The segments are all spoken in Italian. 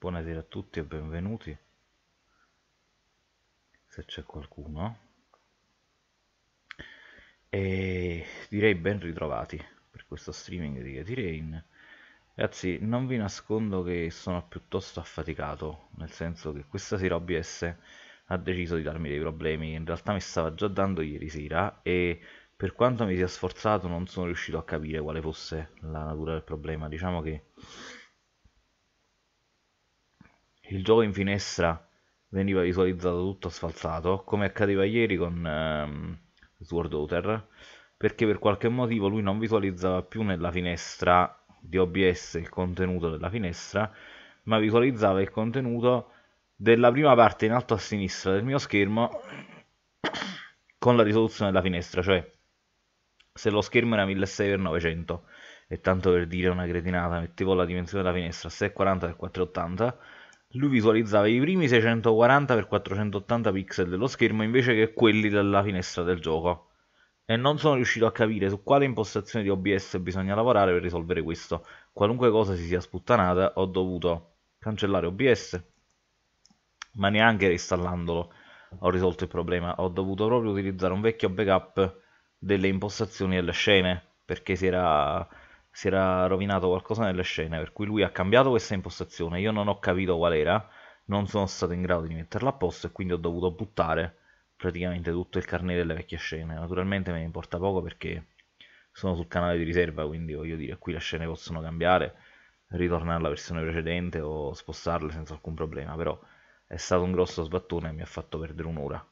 Buonasera a tutti e benvenuti, se c'è qualcuno. E direi ben ritrovati per questo streaming di Katy Rain. Ragazzi, non vi nascondo che sono piuttosto affaticato, nel senso che questa sera OBS ha deciso di darmi dei problemi, in realtà mi stava già dando ieri sera e per quanto mi sia sforzato non sono riuscito a capire quale fosse la natura del problema. Diciamo che il gioco in finestra veniva visualizzato tutto sfalsato, come accadeva ieri con ehm, Sword Outer, perché per qualche motivo lui non visualizzava più nella finestra di OBS il contenuto della finestra, ma visualizzava il contenuto della prima parte in alto a sinistra del mio schermo con la risoluzione della finestra, cioè se lo schermo era 1600x900 e tanto per dire una cretinata mettevo la dimensione della finestra a 640x480 lui visualizzava i primi 640x480 pixel dello schermo invece che quelli della finestra del gioco e non sono riuscito a capire su quale impostazione di OBS bisogna lavorare per risolvere questo. Qualunque cosa si sia sputtanata ho dovuto cancellare OBS, ma neanche reinstallandolo ho risolto il problema. Ho dovuto proprio utilizzare un vecchio backup delle impostazioni delle scene perché si era si era rovinato qualcosa nelle scene, per cui lui ha cambiato questa impostazione, io non ho capito qual era, non sono stato in grado di metterla a posto e quindi ho dovuto buttare praticamente tutto il carnet delle vecchie scene. Naturalmente me ne importa poco perché sono sul canale di riserva, quindi voglio dire, qui le scene possono cambiare, ritornare alla versione precedente o spostarle senza alcun problema, però è stato un grosso sbattone e mi ha fatto perdere un'ora.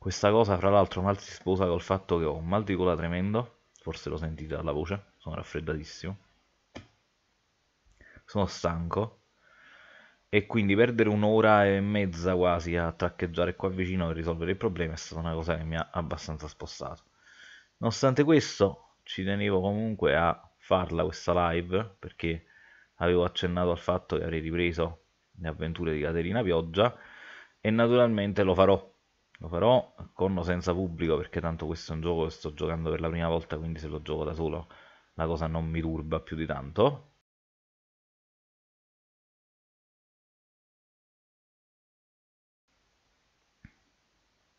Questa cosa, fra l'altro, mal si sposa col fatto che ho un mal di gola tremendo. Forse lo sentite dalla voce, sono raffreddatissimo. Sono stanco. E quindi perdere un'ora e mezza quasi a traccheggiare qua vicino per risolvere il problema è stata una cosa che mi ha abbastanza spostato. Nonostante questo, ci tenevo comunque a farla questa live perché avevo accennato al fatto che avrei ripreso le avventure di Caterina Pioggia e naturalmente lo farò lo farò con o senza pubblico perché tanto questo è un gioco che sto giocando per la prima volta quindi se lo gioco da solo la cosa non mi turba più di tanto.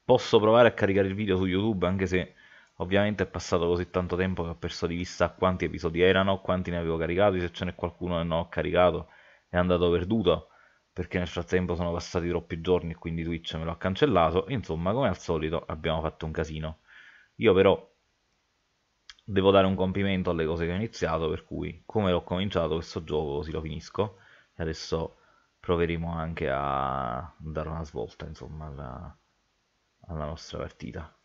Posso provare a caricare il video su youtube anche se ovviamente è passato così tanto tempo che ho perso di vista quanti episodi erano quanti ne avevo caricati se ce n'è qualcuno che non ho caricato è andato perduto perché nel frattempo sono passati troppi giorni e quindi Twitch me l'ha cancellato. Insomma, come al solito abbiamo fatto un casino. Io però devo dare un compimento alle cose che ho iniziato, per cui come l'ho cominciato questo gioco così lo finisco e adesso proveremo anche a dare una svolta, insomma, alla, alla nostra partita.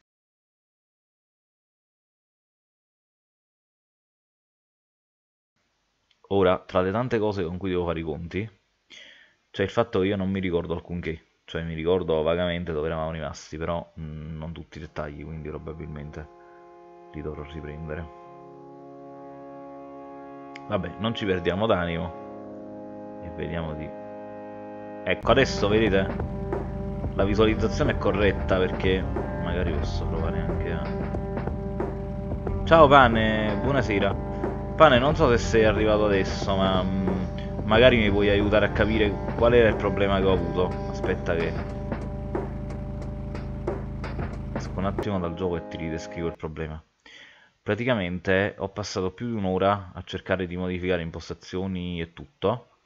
Ora, tra le tante cose con cui devo fare i conti, cioè il fatto che io non mi ricordo alcunché, cioè mi ricordo vagamente dove eravamo rimasti, però mh, mm, non tutti i dettagli, quindi probabilmente li dovrò riprendere. Vabbè, non ci perdiamo d'animo e vediamo di... Ecco, adesso vedete? La visualizzazione è corretta perché magari posso provare anche a... Ciao Pane, buonasera. Pane, non so se sei arrivato adesso, ma mm, magari mi puoi aiutare a capire qual era il problema che ho avuto. Aspetta che... Esco un attimo dal gioco e ti ridescrivo il problema. Praticamente ho passato più di un'ora a cercare di modificare impostazioni e tutto,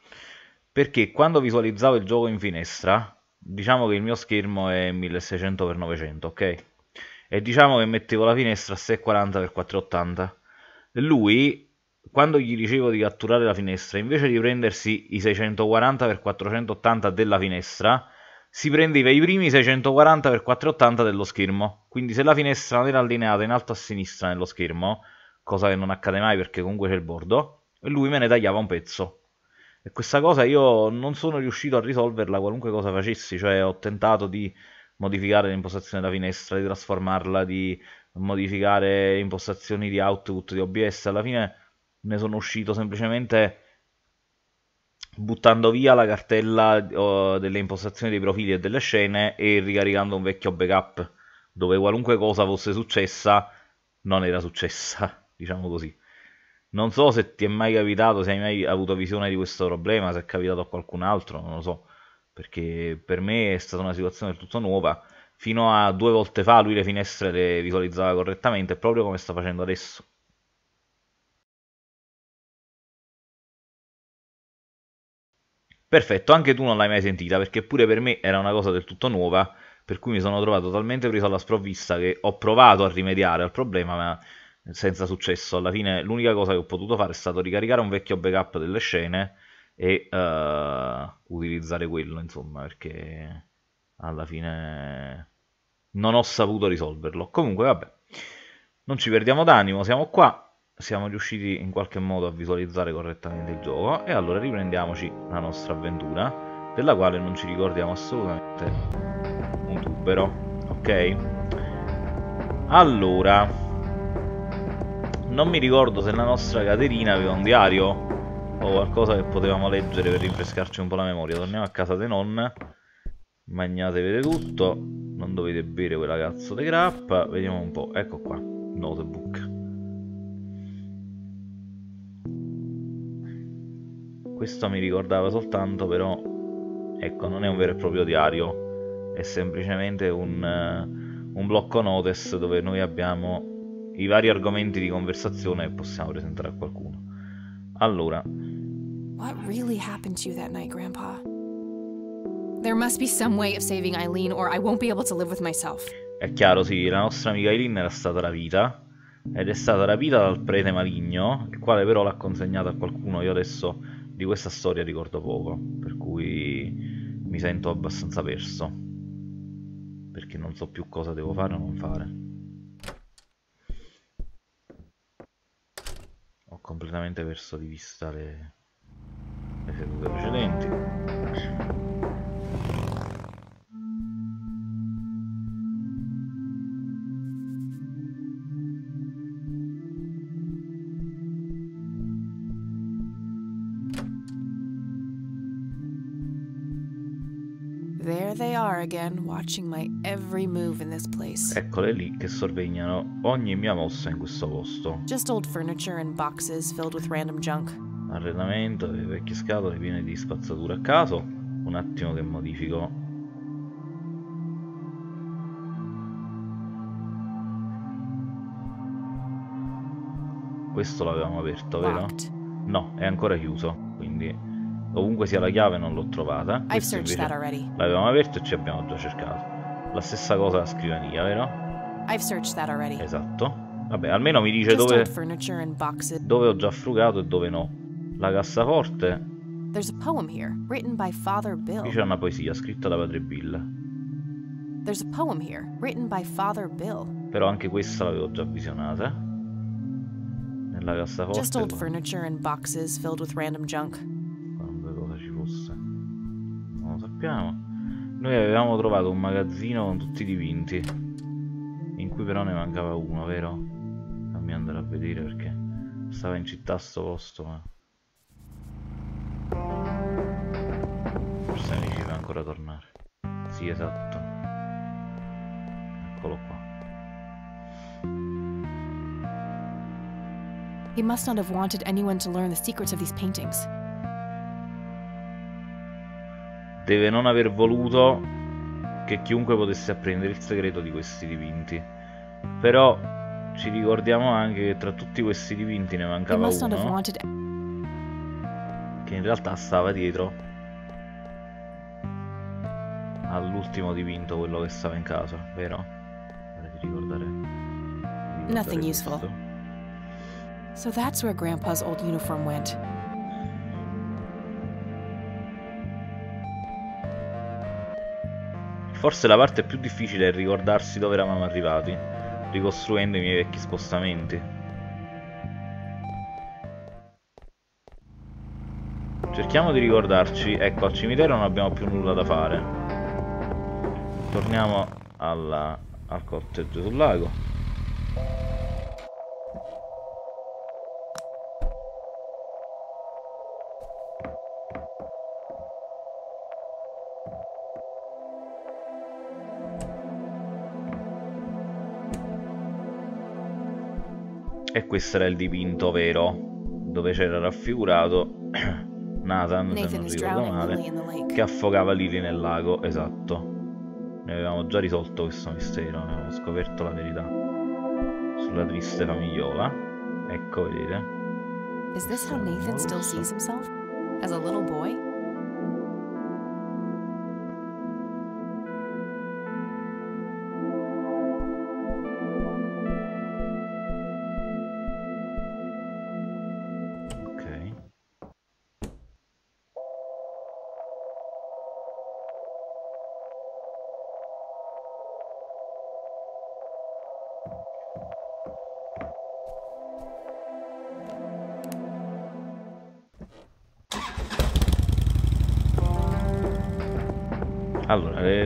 perché quando visualizzavo il gioco in finestra, diciamo che il mio schermo è 1600x900, ok? E diciamo che mettevo la finestra a 640x480. Lui quando gli dicevo di catturare la finestra, invece di prendersi i 640x480 della finestra, si prendeva i primi 640x480 dello schermo. Quindi se la finestra non era allineata in alto a sinistra nello schermo, cosa che non accade mai perché comunque c'è il bordo, lui me ne tagliava un pezzo. E questa cosa io non sono riuscito a risolverla qualunque cosa facessi, cioè ho tentato di modificare l'impostazione della finestra, di trasformarla, di modificare impostazioni di output, di OBS, alla fine ne sono uscito semplicemente buttando via la cartella uh, delle impostazioni dei profili e delle scene e ricaricando un vecchio backup dove qualunque cosa fosse successa non era successa diciamo così. Non so se ti è mai capitato, se hai mai avuto visione di questo problema, se è capitato a qualcun altro, non lo so, perché per me è stata una situazione del tutto nuova. Fino a due volte fa lui le finestre le visualizzava correttamente, proprio come sta facendo adesso. Perfetto, anche tu non l'hai mai sentita, perché pure per me era una cosa del tutto nuova, per cui mi sono trovato talmente preso alla sprovvista che ho provato a rimediare al problema, ma senza successo. Alla fine l'unica cosa che ho potuto fare è stato ricaricare un vecchio backup delle scene e uh, utilizzare quello, insomma, perché alla fine non ho saputo risolverlo. Comunque, vabbè, non ci perdiamo d'animo, siamo qua, siamo riusciti in qualche modo a visualizzare correttamente il gioco e allora riprendiamoci la nostra avventura, della quale non ci ricordiamo assolutamente un tubero, ok? Allora, non mi ricordo se la nostra Caterina aveva un diario o qualcosa che potevamo leggere per rinfrescarci un po' la memoria. Torniamo a casa di nonna, magnatevete tutto, non dovete bere quella cazzo di grappa, vediamo un po', ecco qua, notebook. Questo mi ricordava soltanto però, ecco, non è un vero e proprio diario, è semplicemente un, un blocco notice dove noi abbiamo i vari argomenti di conversazione che possiamo presentare a qualcuno. Allora. What really happened to you that night, Grandpa? There must be some way of saving Eileen or I won't be able to live with myself. È chiaro, sì, la nostra amica Eileen era stata rapita ed è stata rapita dal prete maligno, il quale però l'ha consegnata a qualcuno. Io adesso di questa storia ricordo poco, per cui mi sento abbastanza perso. Perché non so più cosa devo fare o non fare. completamente perso di vista le, le sedute precedenti again, watching my every move in this place. Eccole lì che sorvegliano ogni mia mossa in questo posto. Just old furniture and boxes filled with random junk. Arredamento, vecchie scatole piene di spazzatura a caso. Un attimo che modifico. Questo l'avevamo aperto, vero? No, è ancora chiuso, quindi Ovunque sia la chiave non l'ho trovata. L'avevamo aperto e ci abbiamo già cercato. La stessa cosa la scrivania, vero? Esatto. Vabbè, almeno mi dice dove, dove ho già frugato e dove no. La cassaforte. Qui c'è una poesia scritta da padre Bill. Però anche questa l'avevo già visionata. Nella cassaforte. Just old furniture and boxes filled with random junk sappiamo. Noi avevamo trovato un magazzino con tutti i dipinti. In cui però ne mancava uno, vero? Fammi andare a vedere perché stava in città sto posto, ma... Forse mi ci fa ancora tornare. Sì, esatto. Eccolo qua. He must not have wanted anyone to learn the secrets of these paintings deve non aver voluto che chiunque potesse apprendere il segreto di questi dipinti. Però ci ricordiamo anche che tra tutti questi dipinti ne mancava uno che in realtà stava dietro all'ultimo dipinto, quello che stava in casa, vero? Vorrei ricordare. Nothing useful. So that's where Grandpa's old uniform went. Forse la parte più difficile è ricordarsi dove eravamo arrivati, ricostruendo i miei vecchi spostamenti. Cerchiamo di ricordarci, ecco al cimitero non abbiamo più nulla da fare. Torniamo alla, al corteggio sul lago. E questo era il dipinto vero, dove c'era raffigurato Nathan, se non ricordo male, che affogava Lily nel lago, esatto. Ne avevamo già risolto questo mistero, ne avevamo scoperto la verità sulla triste famigliola. Ecco, vedete. Is this how Nathan still sees himself? As a little boy?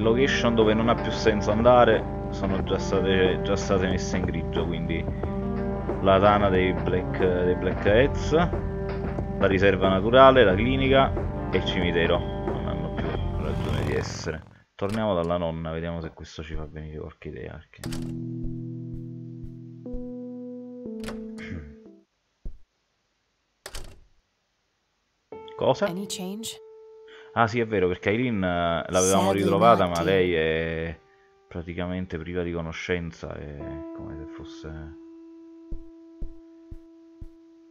Location dove non ha più senso andare sono già state, già state messe in grigio, quindi la tana dei Black, dei Black Hats, la riserva naturale, la clinica e il cimitero. Non hanno più ragione di essere. Torniamo dalla nonna, vediamo se questo ci fa venire qualche idea. Perché... Cosa? Any change? Ah sì, è vero, perché Aileen eh, l'avevamo ritrovata, ma lei è praticamente priva di conoscenza, è come se fosse...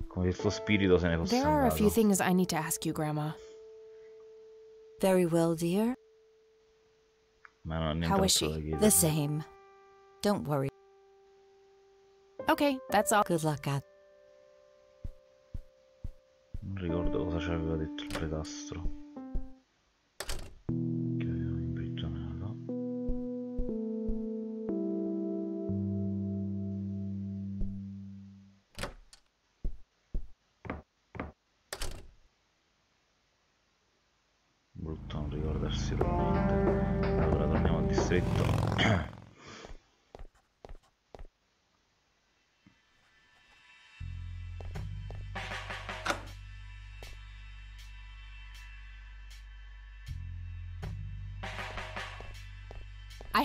come se il suo spirito se ne fosse There are a few andato. things I need to ask you, Grandma. Very well, dear. Ma non ha How is she? The same. Don't worry. Okay, that's all. Good luck at Non ricordo cosa ci aveva detto il pretastro. Che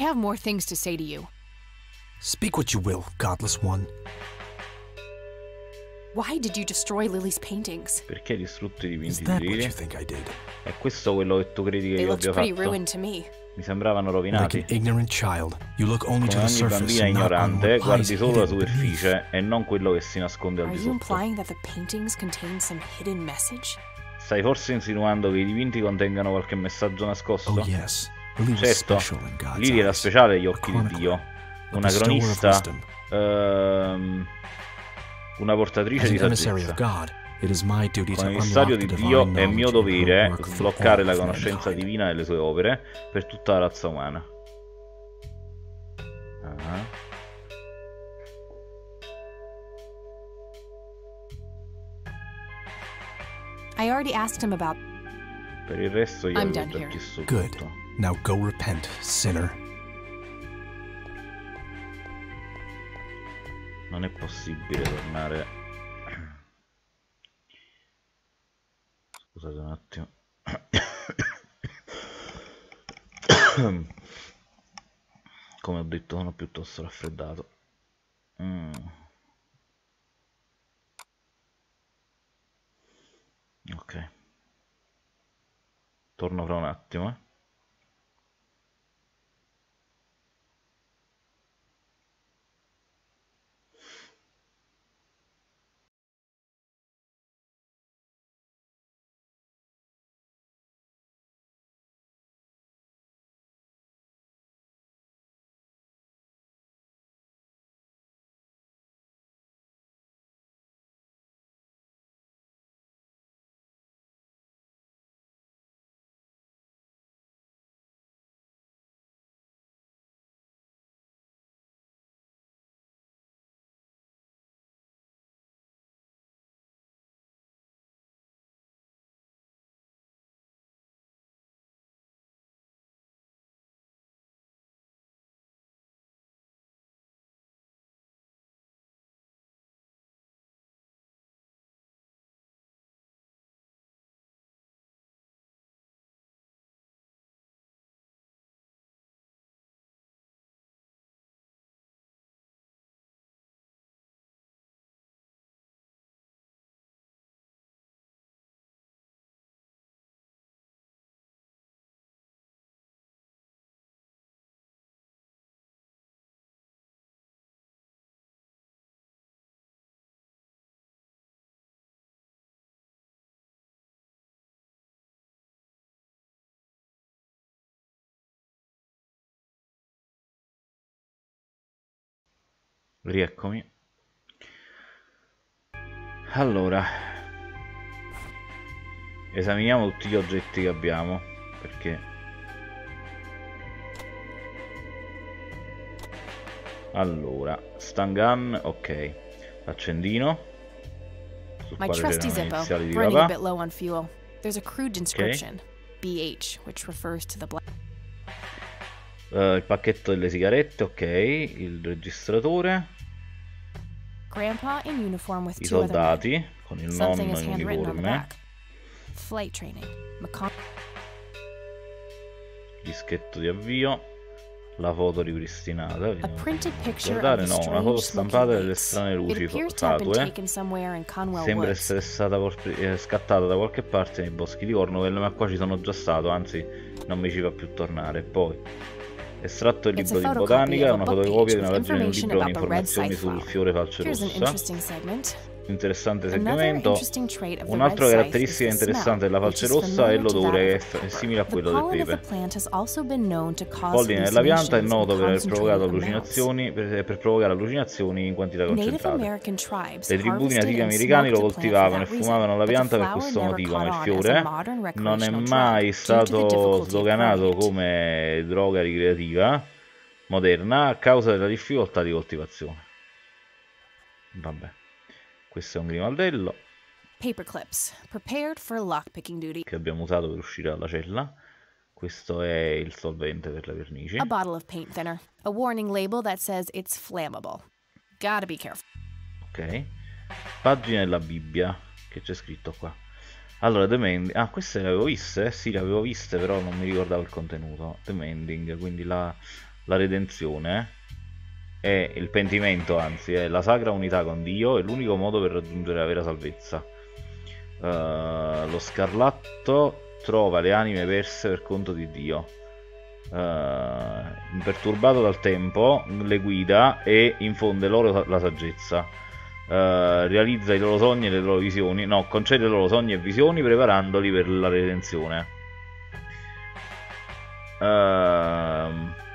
have more things to say to you. Speak what you will, godless one. Why did you destroy Lily's paintings? Perché hai distrutto i dipinti di Lily? you think I did? È questo quello che tu credi che io abbia fatto? ruined to me. Mi sembravano Like rovinati. an ignorant child, you look only to Come the ogni bambina ignorante, guardi solo la superficie e non quello che si nasconde al Are di you sotto. implying that the paintings contain some hidden message? Stai forse insinuando che i dipinti contengano qualche messaggio nascosto? Oh yes, Certo, Lily era speciale agli occhi di Dio, una cronista, ehm, una portatrice di saggezza. Come emissario di Dio è mio dovere sbloccare la conoscenza divina delle sue opere per tutta la razza umana. Ah. I already asked him about. Per il resto io avevo done già chiesto Good. tutto. Now go repent, sinner. Non è possibile tornare. Scusate un attimo. Come ho detto, sono piuttosto raffreddato. Mm. Ok. Torno fra un attimo. eh. Rieccomi. Allora, esaminiamo tutti gli oggetti che abbiamo, perché... Allora, stun gun, ok. Accendino. sul My trusty Zippo, running a bit low on fuel. There's a crude inscription, BH, which refers to the black. Eh, il pacchetto delle sigarette, ok. Il registratore. Grandpa in uniform with I soldati, con il Something nonno in uniforme. Flight training. Macon- Dischetto di avvio. La foto ripristinata. the no, una foto stampata delle strane luci statue. Sembra essere stata eh, scattata da qualche parte nei boschi di Cornwall, ma qua ci sono già stato, anzi non mi ci fa più tornare. Poi, estratto a libro di botanica, una fotocopia di una pagina di un libro con informazioni sul fiore falce Interessante segmento. Un'altra caratteristica interessante della falce rossa è l'odore, che è simile a quello del pepe. Il polline della pianta è noto per aver provocato allucinazioni, per, per provocare allucinazioni in quantità Native concentrate. Le tribù harvested nativi americani lo coltivavano e fumavano la pianta per questo motivo, ma il fiore non è recreational mai stato sdoganato come droga ricreativa moderna a causa della difficoltà di coltivazione. Vabbè, questo è un grimaldello Paperclips, prepared for lockpicking duty. che abbiamo usato per uscire dalla cella. Questo è il solvente per le vernici. A bottle of paint thinner. A warning label that says it's flammable. Gotta be careful. Ok. Pagina della Bibbia. Che c'è scritto qua? Allora, The Mending. Ah, queste le avevo viste? Sì, le avevo viste, però non mi ricordavo il contenuto. The Mending, quindi la, la redenzione. È il pentimento, anzi, è la sacra unità con Dio. È l'unico modo per raggiungere la vera salvezza. Eh, lo scarlatto trova le anime perse per conto di Dio. Eh, imperturbato dal tempo, le guida e infonde loro la saggezza. Eh, realizza i loro sogni e le loro visioni. No, concede loro sogni e visioni preparandoli per la redenzione. Ehm.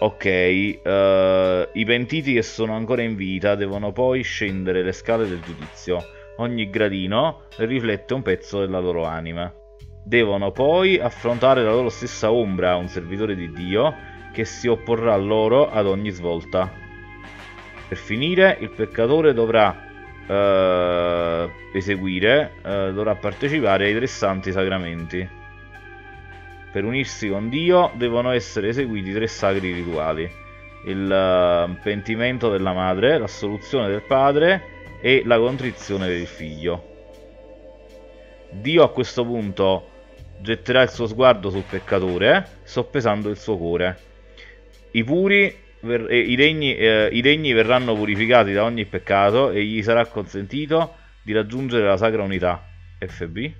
Ok, eh, i pentiti che sono ancora in vita devono poi scendere le scale del giudizio. Ogni gradino riflette un pezzo della loro anima. Devono poi affrontare la loro stessa ombra, un servitore di Dio, che si opporrà loro ad ogni svolta. Per finire, il peccatore dovrà eh, eseguire, eh, dovrà partecipare ai tre santi sacramenti. Per unirsi con Dio devono essere eseguiti tre sacri rituali: il eh, pentimento della madre, l'assoluzione del padre e la contrizione del figlio. Dio a questo punto getterà il suo sguardo sul peccatore, soppesando il suo cuore. I puri, i, degni, eh, i degni verranno purificati da ogni peccato e gli sarà consentito di raggiungere la sacra unità. FB.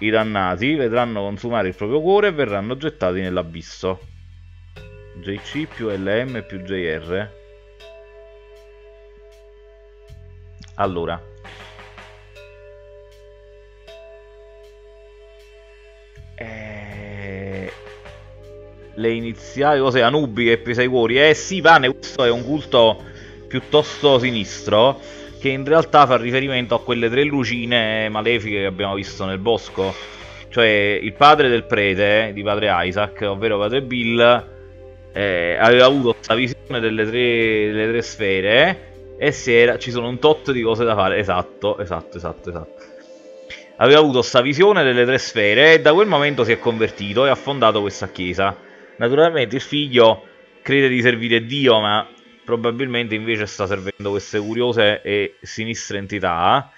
I dannati vedranno consumare il proprio cuore e verranno gettati nell'abisso. JC più LM più JR. Allora. Eh, Le iniziali, cos'è? Anubi che pesa i cuori? Eh sì, pane, questo è un culto piuttosto sinistro che in realtà fa riferimento a quelle tre lucine malefiche che abbiamo visto nel bosco. Cioè il padre del prete, di padre Isaac, ovvero padre Bill, eh, aveva avuto questa visione delle tre, delle tre sfere e si era, ci sono un tot di cose da fare. Esatto, esatto, esatto, esatto. Aveva avuto questa visione delle tre sfere e da quel momento si è convertito e ha fondato questa chiesa. Naturalmente il figlio crede di servire Dio, ma probabilmente invece sta servendo queste curiose e sinistre entità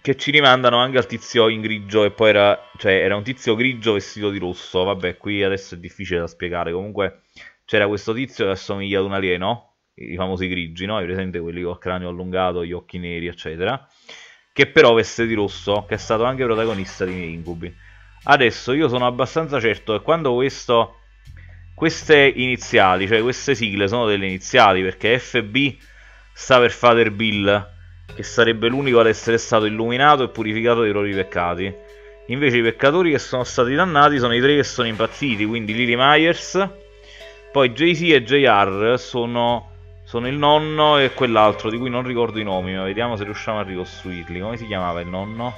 che ci rimandano anche al tizio in grigio e poi era, cioè, era un tizio grigio vestito di rosso. Vabbè, qui adesso è difficile da spiegare. Comunque c'era questo tizio che assomiglia ad un alieno, i famosi grigi, no? Hai presente quelli con il cranio allungato, gli occhi neri, eccetera. Che però veste di rosso, che è stato anche protagonista di miei incubi. Adesso io sono abbastanza certo che quando questo queste iniziali, cioè queste sigle sono delle iniziali perché FB sta per Father Bill che sarebbe l'unico ad essere stato illuminato e purificato dei propri peccati. Invece i peccatori che sono stati dannati sono i tre che sono impazziti, quindi Lily Myers, poi JC e JR sono, sono il nonno e quell'altro di cui non ricordo i nomi, ma vediamo se riusciamo a ricostruirli. Come si chiamava il nonno?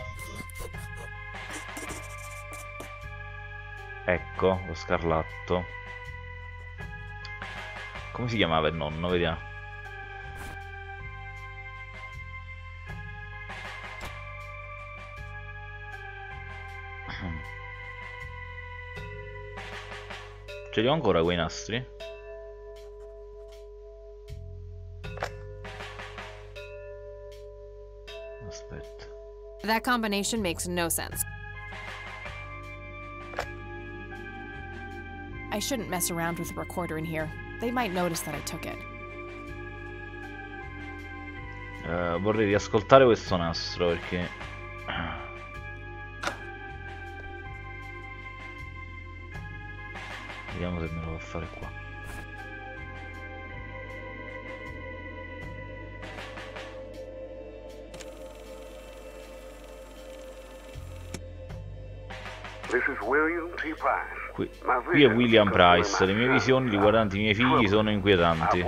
Ecco, lo scarlatto. Come si chiamava il nonno? Vediamo. Ce li ho ancora quei nastri? Aspetta. That combination makes no sense. I shouldn't mess around with the recorder in here. They might notice that I took it. Eh, vorrei riascoltare questo nastro perché... Vediamo se me lo fa fare qua. This is William T. Price. Qui, qui è William Price. Le mie visioni riguardanti i miei figli sono inquietanti.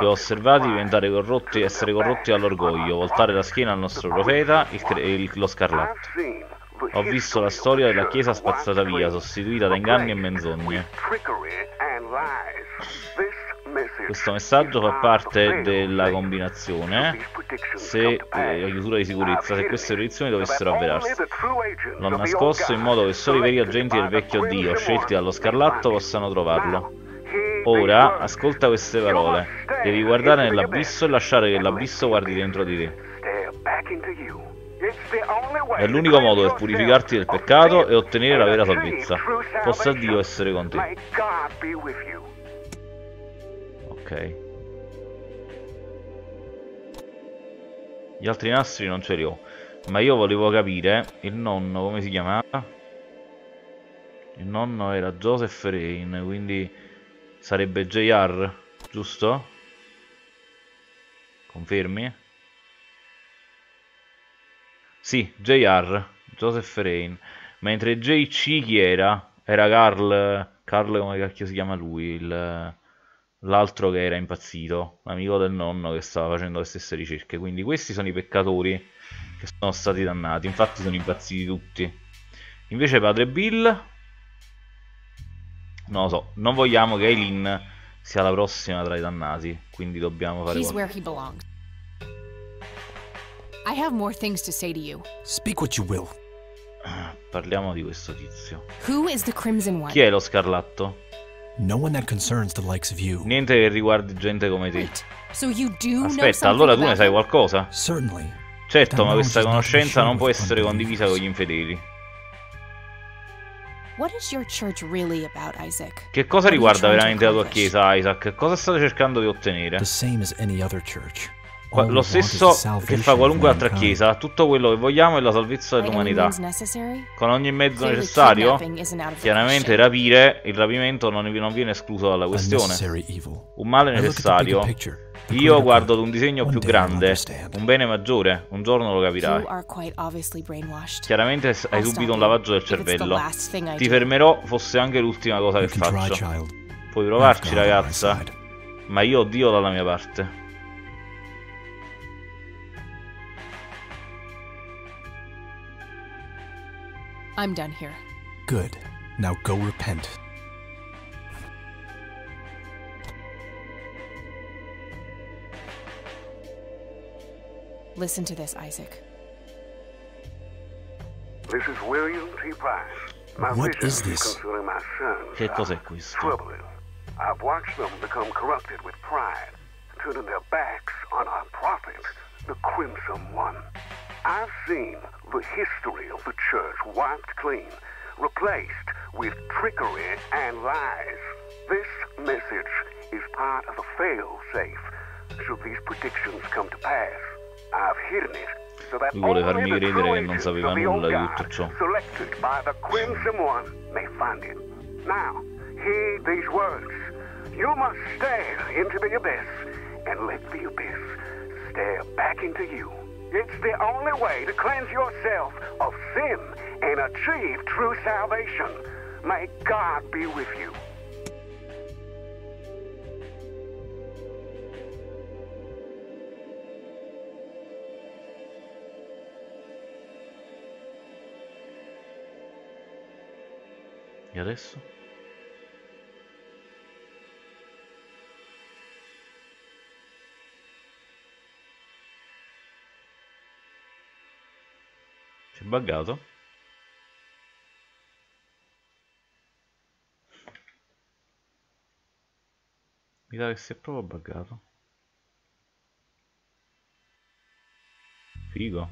Li ho osservati diventare corrotti, essere corrotti dall'orgoglio, voltare la schiena al nostro profeta, cre- il- lo scarlatto. Ho visto la storia della Chiesa spazzata via, sostituita da inganni e menzogne. Questo messaggio fa parte della combinazione se eh, la chiusura di sicurezza, se queste predizioni dovessero avverarsi. L'ho nascosto in modo che solo i veri agenti del vecchio Dio, scelti dallo scarlatto, possano trovarlo. Ora, ascolta queste parole. Devi guardare nell'abisso e lasciare che l'abisso guardi dentro di te. È l'unico modo per purificarti del peccato e ottenere la vera salvezza. Possa Dio essere con te. Ok. Gli altri nastri non ce li ho. Ma io volevo capire il nonno come si chiamava. Il nonno era Joseph Rain, quindi sarebbe JR, giusto? Confermi? Sì, JR, Joseph Rain. Mentre JC chi era? Era Carl, Carl come cacchio si chiama lui, il l'altro che era impazzito, l'amico del nonno che stava facendo le stesse ricerche. Quindi questi sono i peccatori che sono stati dannati, infatti sono impazziti tutti. Invece padre Bill, non lo so, non vogliamo che Aileen sia la prossima tra i dannati, quindi dobbiamo fare He's qualcosa. where he belongs. I have more things to say to you. Speak what you will. Parliamo di questo tizio. Who is the Crimson One? Chi è lo scarlatto? No one that concerns the likes of you. Niente che riguardi gente come te. Wait, so you do know Aspetta, allora tu ne sai qualcosa? Certainly. Certo, ma questa conoscenza non può essere condivisa con gli infedeli. What is your church really about, Isaac? Che cosa riguarda veramente la tua chiesa, Isaac? Cosa state cercando di ottenere? The same as any other church. Lo stesso che fa qualunque altra chiesa. Tutto quello che vogliamo è la salvezza dell'umanità. Con ogni mezzo necessario. Chiaramente rapire, il rapimento non, non viene escluso dalla questione. Un male necessario. Io guardo ad un disegno più grande, un bene maggiore. Un giorno lo capirai. Chiaramente hai subito un lavaggio del cervello. Ti fermerò fosse anche l'ultima cosa che faccio. Puoi provarci, ragazza. Ma io ho Dio dalla mia parte. I'm done here. Good. Now go repent. Listen to this, Isaac. This is William T. Price. My What vision this? concerning my sons Che are cos'è questo? troubling. I've watched them become corrupted with pride, turning their backs on our prophet, the Crimson One. I've seen the history of the church wiped clean, replaced with trickery and lies. This message is part of a fail-safe should these predictions come to pass. I've hidden it so that vuole only farmi the credere che non sapeva nulla di tutto ciò. selected by the Crimson One may find it. Now, heed these words. You must stare into the abyss and let the abyss stare back into you. It's the only way to cleanse yourself of sin and achieve true salvation. May God be with you. E adesso? Buggato? Mi sa che si è proprio buggato. Figo.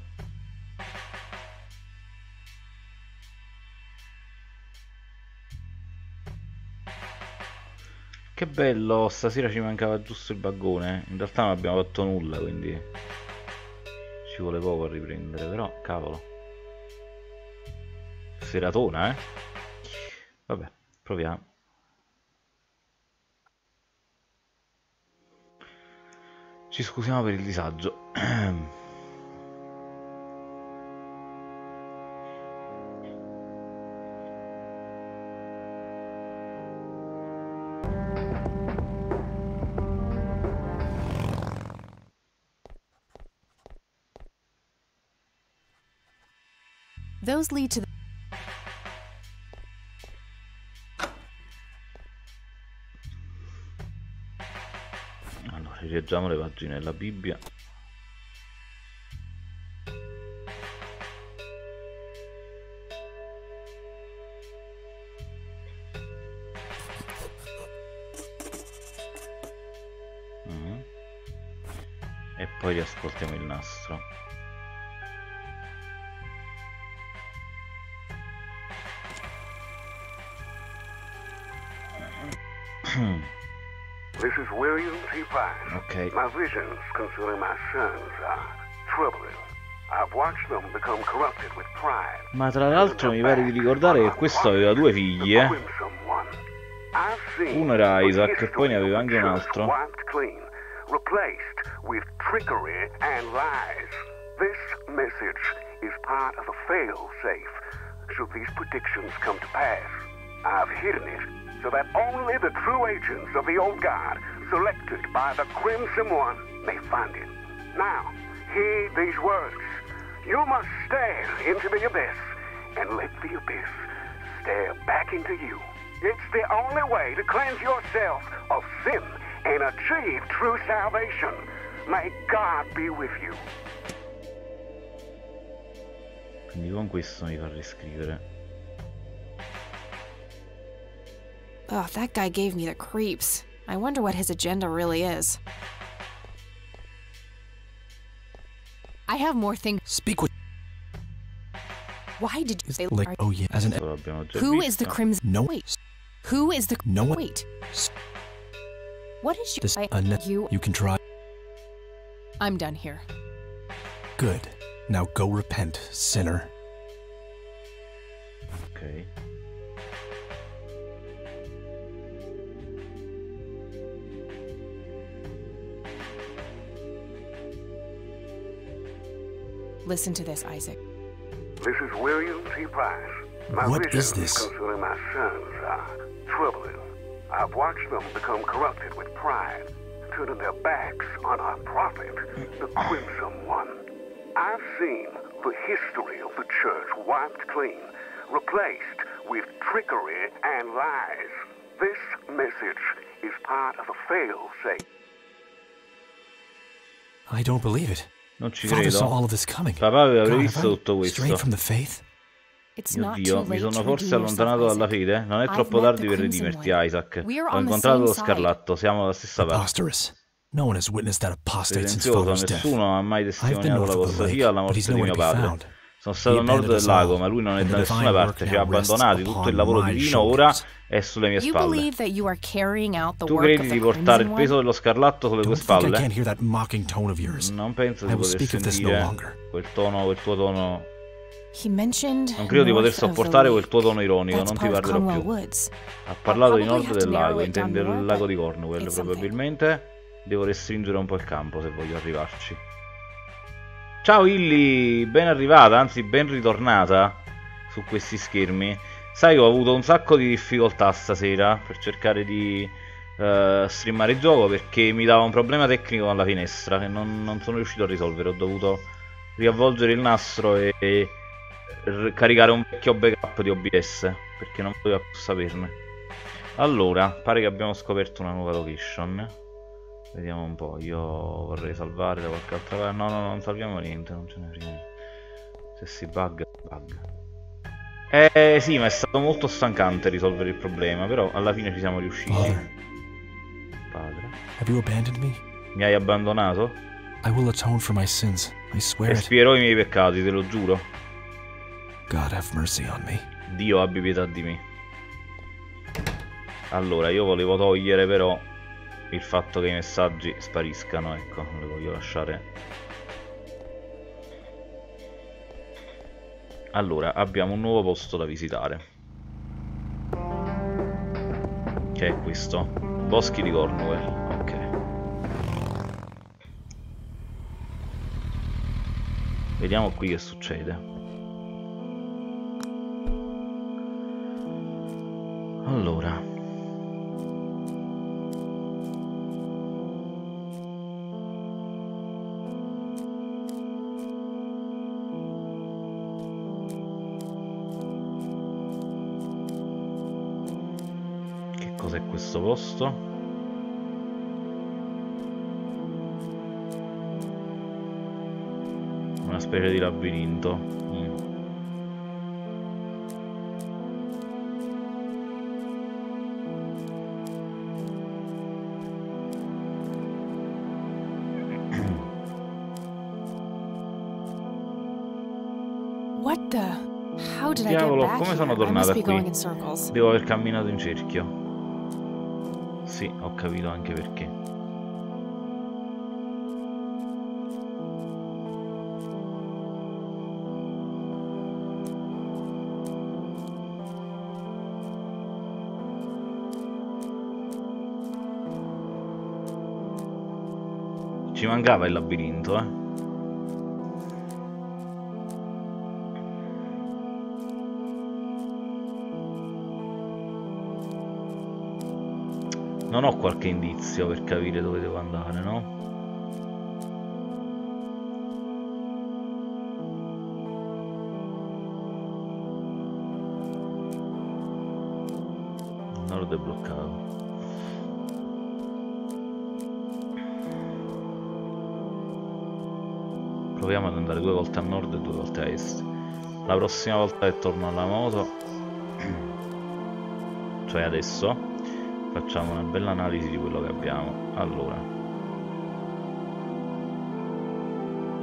Che bello, stasera ci mancava giusto il baggone. In realtà non abbiamo fatto nulla, quindi ci vuole poco a riprendere, però cavolo. Seratona, eh? Vabbè, proviamo. Ci scusiamo per il disagio. Those lead to rileggiamo le pagine della Bibbia. Mhm. E poi riascoltiamo il nastro. Ok. My visions concerning my sons are troubling. I've watched them become corrupted with pride. Ma tra l'altro mi pare di ricordare che questo aveva due figli, eh. Uno era Isaac e poi ne aveva anche un altro. Replaced with trickery and lies. This message is part of a fail-safe should these predictions come to pass. I've hidden it so that only the true agents of the old God, selected by the Crimson One, may find it. Now, heed these words. You must stare into the abyss and let the abyss stare back into you. It's the only way to cleanse yourself of sin and achieve true salvation. May God be with you. Quindi con questo mi fa riscrivere. Oh, that guy gave me the creeps. I wonder what his agenda really is. I have more things. Speak with Why did you say like oh yeah as an Questo l'abbiamo già Who visto. is the crimson? no Wait. Who is the No Wait. What is this your I, un- you? you can try I'm done here. good. Now go repent, sinner. Ok. Listen to this, Isaac. This is William T. Price. My What visions is this? concerning my sons are troubling. I've watched them become corrupted with pride, turning their backs on our prophet, the Crimson One. I've seen the history of the church wiped clean, replaced with trickery and lies. This message is part of a fail-safe. I don't believe it. Non ci credo. all of this coming. Papà aveva I tutto questo. from the faith? It's Mio not Dio, mi late sono to forse allontanato dalla fede? Non è I've troppo tardi the per redimerti. Isaac. Ho on the incontrato same lo side. scarlatto, siamo alla stessa parte. Preposterous. No one has witnessed that apostate since Pretenzioso, father's death. nessuno ha mai I've been testimoniato la of the lake, apostasia alla morte di mio padre. Sono stato a nord del lago, ma lui non è da nessuna parte, ci ha now rests abbandonati, tutto il lavoro divino ora è sulle mie spalle. Tu credi di portare il peso dello scarlatto sulle tue spalle? Non penso di poter sentire quel tono, quel tuo tono. Non credo di poter sopportare quel tuo tono ironico, non ti parlerò più. Ha parlato di nord del lago, intende il lago di Cornwall. Probabilmente devo restringere un po' il campo se voglio arrivarci. Ciao Illy, ben arrivata, anzi ben ritornata su questi schermi. Sai, ho avuto un sacco di difficoltà stasera per cercare di uh, streamare il gioco perché mi dava un problema tecnico alla finestra che non, non sono riuscito a risolvere. Ho dovuto riavvolgere il nastro e, e caricare un vecchio backup di OBS perché non volevo più saperne. Allora, pare che abbiamo scoperto una nuova location. Vediamo un po', io vorrei salvare da qualche altra parte. No, no, no, non salviamo niente, non ce ne frega. Se si bugga, bug. Eh sì, ma è stato molto stancante risolvere il problema, però alla fine ci siamo riusciti. Father, Padre. have you abandoned me? Mi hai abbandonato? I will atone for my sins. I swear it. Espierò i miei peccati, te lo giuro. God have mercy on me. Dio abbi pietà di me. Allora, io volevo togliere però il fatto che i messaggi spariscano, ecco, le voglio lasciare. Allora, abbiamo un nuovo posto da visitare. Che è questo? Boschi di Cornwall, ok. Vediamo qui che succede. Allora. Questo posto? Una specie di labirinto. Mm. What the? How did I get Diavolo, back come sono tornata qui? Devo aver camminato in cerchio. Sì, ho capito anche perché. Ci mancava il labirinto, eh. Non ho qualche indizio per capire dove devo andare, no? Nord è bloccato. Proviamo ad andare due volte a nord e due volte a est. La prossima volta che torno alla moto, cioè adesso, facciamo una bella analisi di quello che abbiamo. Allora,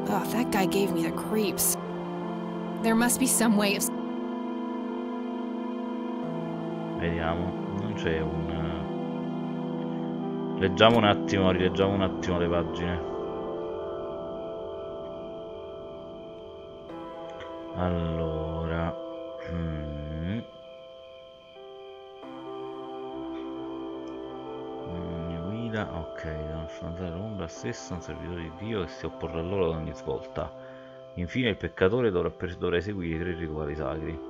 Oh, that guy gave me the creeps. There must be some way of. vediamo, non c'è un... Leggiamo un attimo, rileggiamo un attimo le pagine. Allora... affrontare l'ombra stessa, un servitore di Dio che si opporrà loro ad ogni svolta. Infine il peccatore dovrà, per- dovrà eseguire i tre rituali sacri.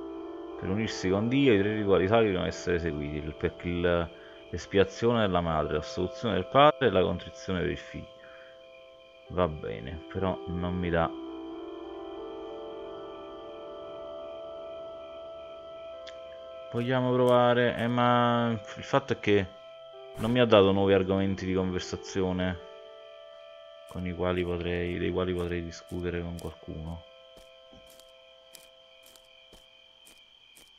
Per unirsi con Dio i tre rituali sacri devono essere eseguiti. Il, per- il- l'espiazione della madre, l'assoluzione del padre e la contrizione del figlio. Va bene, però non mi dà... Vogliamo provare, eh, ma il fatto è che non mi ha dato nuovi argomenti di conversazione con i quali potrei, dei quali potrei discutere con qualcuno.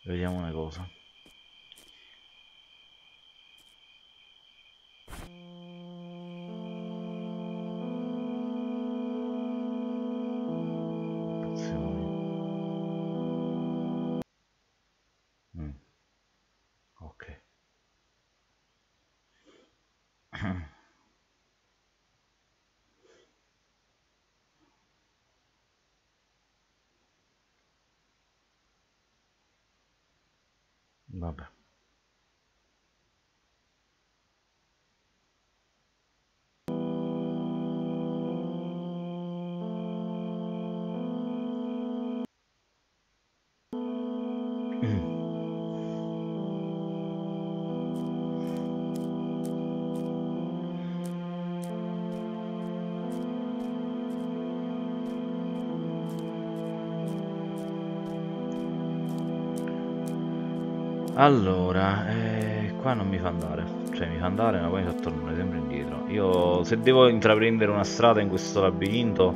Vediamo una cosa. Allora, eh, qua non mi fa andare. Cioè mi fa andare ma poi mi fa tornare sempre indietro. Io se devo intraprendere una strada in questo labirinto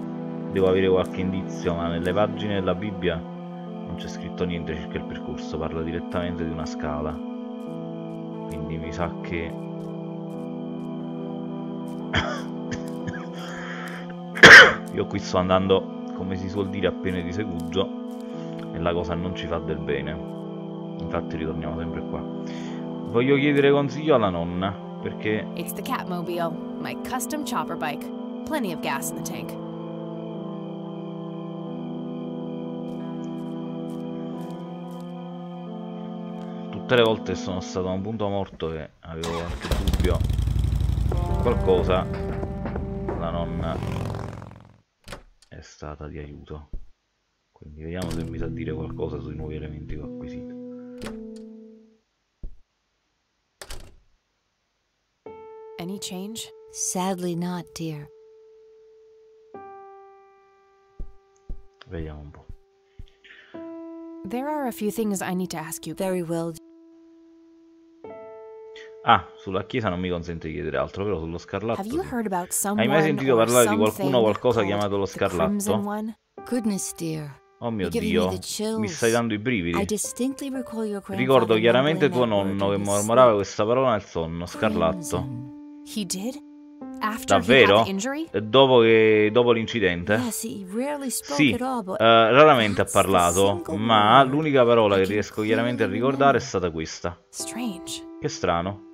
devo avere qualche indizio, ma nelle pagine della Bibbia non c'è scritto niente circa il percorso, parla direttamente di una scala. Quindi mi sa che... Io qui sto andando, come si suol dire, a pene di segugio e la cosa non ci fa del bene. Infatti ritorniamo sempre qua. Voglio chiedere consiglio alla nonna, perché... It's the Catmobile, my custom chopper bike. Plenty of gas in the tank. Tutte le volte sono stato a un punto morto e avevo qualche dubbio qualcosa, la nonna è stata di aiuto. Quindi vediamo se mi sa dire qualcosa sui nuovi elementi che ho acquisito. Any change? Sadly not, dear. Vediamo un po'. There are a few things I need to ask you. Very well. Ah, sulla chiesa non mi consente di chiedere altro, però sullo scarlatto. Have you heard about someone Hai mai sentito or parlare di qualcuno o something qualcosa chiamato lo scarlatto? Goodness, dear. Oh mio dio, mi stai dando i brividi. Ricordo chiaramente tuo nonno che mormorava questa parola nel sonno, scarlatto. He did? After he had Davvero? dopo, che, dopo l'incidente? Sì, eh, raramente ha parlato, ma l'unica parola che riesco chiaramente a ricordare è stata questa. Strange. Che strano.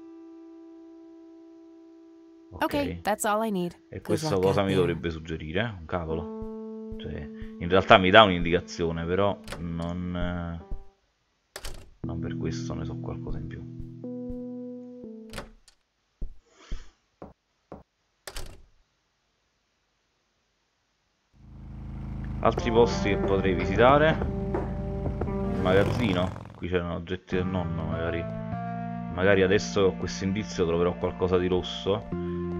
Ok, Okay, that's all I need. e questo luck cosa mi dovrebbe suggerire? eh? Un cavolo. Cioè, in realtà mi dà un'indicazione, però non... eh, Non per questo ne so qualcosa in più. Altri posti che potrei visitare? Magazzino? Qui c'erano oggetti del nonno, magari. Magari adesso ho questo indizio troverò qualcosa di rosso.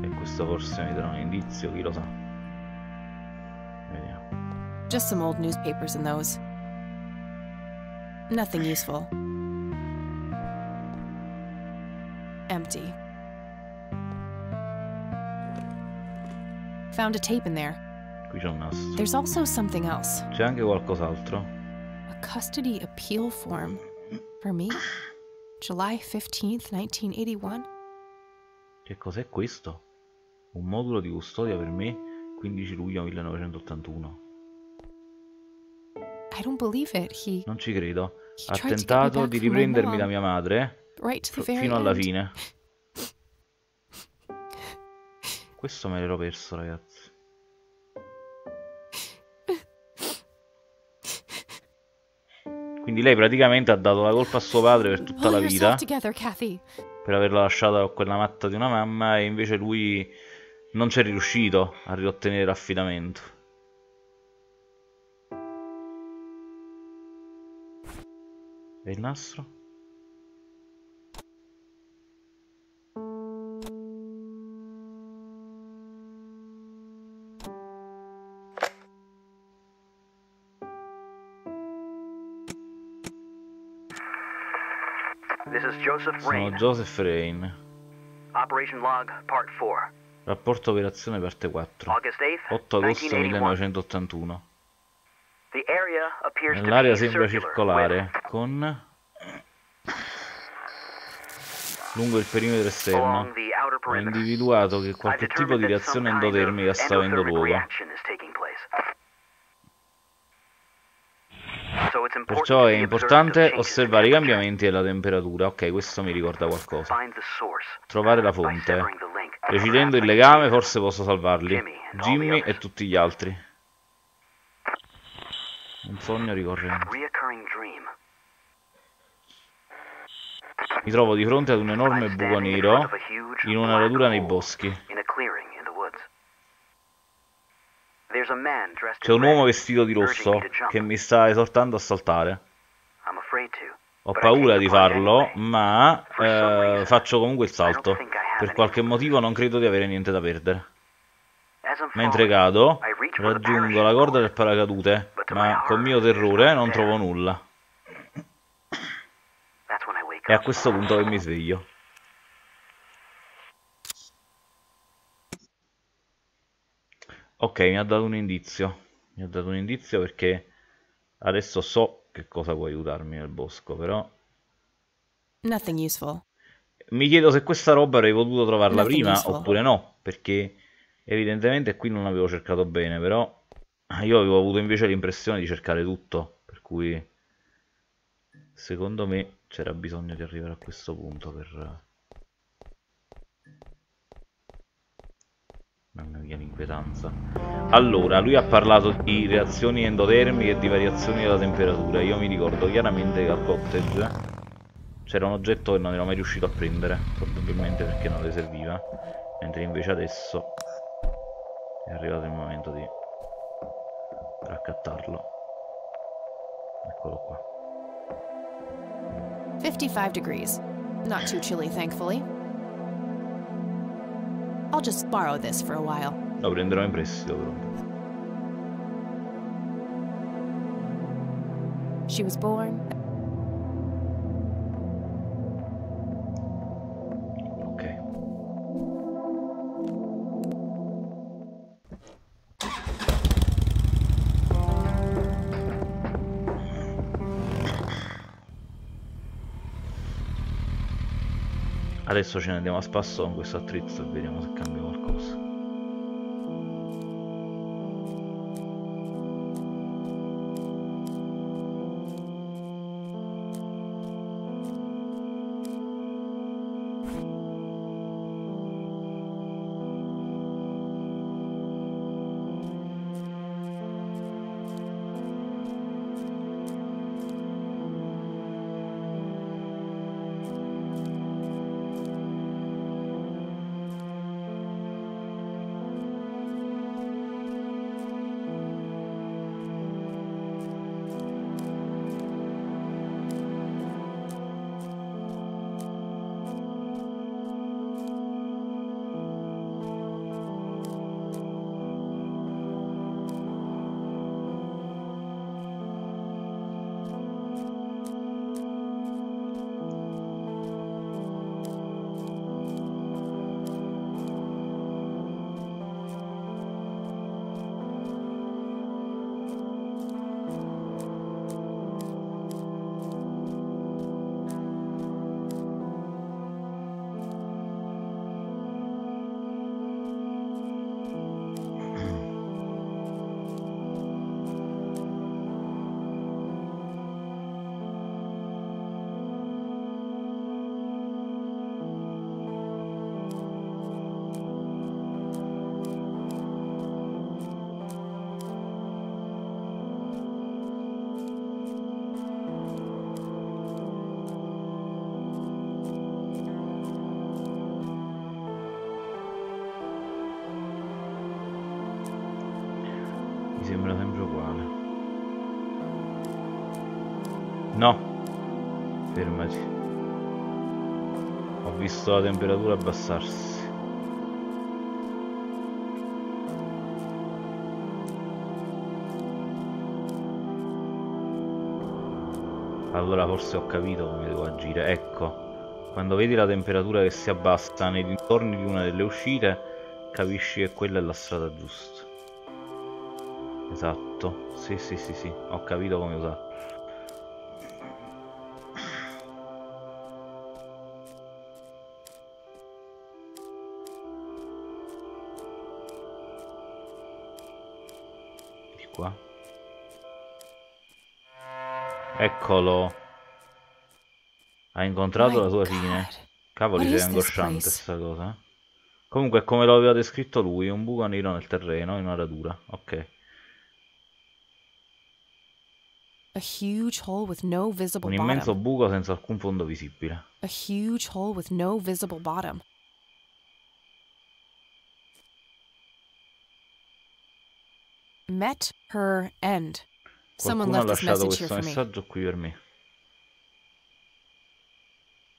E questo forse mi darà un indizio, chi lo sa. Vediamo. Just some old newspapers in those. Nothing useful. Empty. Found a tape in there. Qui c'è un nastro. There's also something else. C'è anche qualcos'altro. A custody appeal form. For me? July 15th, 1981? Che cos'è questo? Un modulo di custodia per me, 15 luglio 1981. I don't believe it. He Non ci credo. He Ha tentato di riprendermi da mia madre right fino alla end. fine. Questo me l'ero perso, ragazzi. Quindi lei praticamente ha dato la colpa a suo padre per tutta la vita, per averla lasciata con quella matta di una mamma, e invece lui non c'è riuscito a riottenere l'affidamento. E il nastro? Joseph Sono Rain. Joseph Rain. Operation Log, Part 4. Rapporto operazione parte 4. August 8th, 8 agosto 1981. 1981. The area appears to Nell'area be sembra circolare, con... Lungo il perimetro esterno. Ho individuato che qualche tipo di reazione endotermica sta avendo luogo. reaction is taking place. So it's important Perciò è importante osservare i cambiamenti della temperatura. Ok, questo mi ricorda qualcosa. Trovare la fonte. Decidendo il legame forse posso salvarli. Jimmy e tutti gli altri. Un sogno ricorrente. Mi trovo di fronte ad un enorme buco nero in una radura nei boschi. in a clearing in the woods. There's a man dressed C'è un uomo vestito di rosso che mi sta esortando a saltare. Ho paura di farlo, ma eh, faccio comunque il salto. Per qualche motivo non credo di avere niente da perdere. Mentre cado, raggiungo la corda cord, del paracadute, ma horror, mio terrore non trovo nulla. È a questo punto che mi sveglio. Ok, mi ha dato un indizio. Mi ha dato un indizio perché adesso so che cosa può aiutarmi nel bosco, però... Nothing useful. Mi chiedo se questa roba avrei potuto trovarla Nothing prima useful. oppure no, perché evidentemente qui non avevo cercato bene, però io avevo avuto invece l'impressione di cercare tutto, per cui secondo me c'era bisogno di arrivare a questo punto per... Mamma mia l'inquietanza. Allora, lui ha parlato di reazioni endotermiche e di variazioni della temperatura. Io mi ricordo chiaramente che al cottage c'era un oggetto che non ero mai riuscito a prendere, probabilmente perché non le serviva, mentre invece adesso è arrivato il momento di raccattarlo. Eccolo qua. 55 degrees. Not too chilly, thankfully. I'll just borrow this for a while. Lo prenderò in prestito per. She was born. Adesso ce ne andiamo a spasso con questo attrezzo e vediamo se cambia qualcosa. Temperatura abbassarsi. Allora forse ho capito come devo agire. Ecco, quando vedi la temperatura che si abbassa nei dintorni di una delle uscite, capisci che quella è la strada giusta. Esatto, sì sì sì sì, ho capito come usarlo. Eccolo. Ha incontrato My la sua fine. Cavoli, sei angosciante place? sta cosa. eh. Comunque è come lo aveva descritto lui, un buco nero nel terreno, in una radura. Ok. A huge hole with no visible Un immenso buco senza alcun fondo visibile. A huge hole with no visible bottom. Met her end. Someone Qualcuno ha left this lasciato message here questo for me. messaggio qui per me.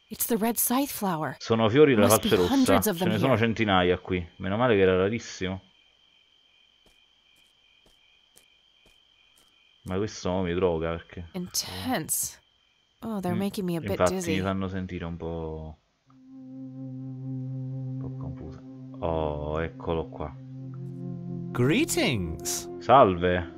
It's the red scythe flower. Sono fiori della falce rossa. hundreds of Ce them ne sono centinaia qui. Meno male che era rarissimo. Ma questo mi droga perché... Intense. Oh, they're Mm, making me a bit Infatti mi dizzy. fanno sentire un po'... un po' confusa. Oh, eccolo qua. Greetings. Salve.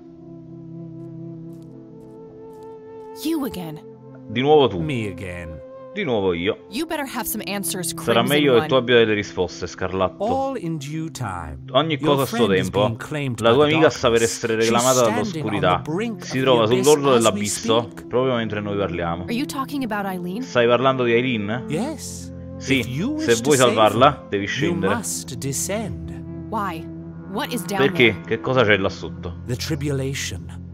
You again. Di nuovo tu. Me again. Di nuovo io. You better have some answers, Sarà meglio che tu abbia delle risposte, Scarlatto. All in due time. Ogni Your cosa a suo friend is tempo. La tua amica sta per essere She's reclamata standing dall'oscurità. on the brink Si of trova sull'orlo dell'abisso proprio mentre noi parliamo. Are you talking about Eileen? Stai parlando di Aileen? Yes. Sì, se vuoi salvarla, her, devi scendere. must descend. Why? What is down Perché? Che cosa c'è là sotto? The tribulation.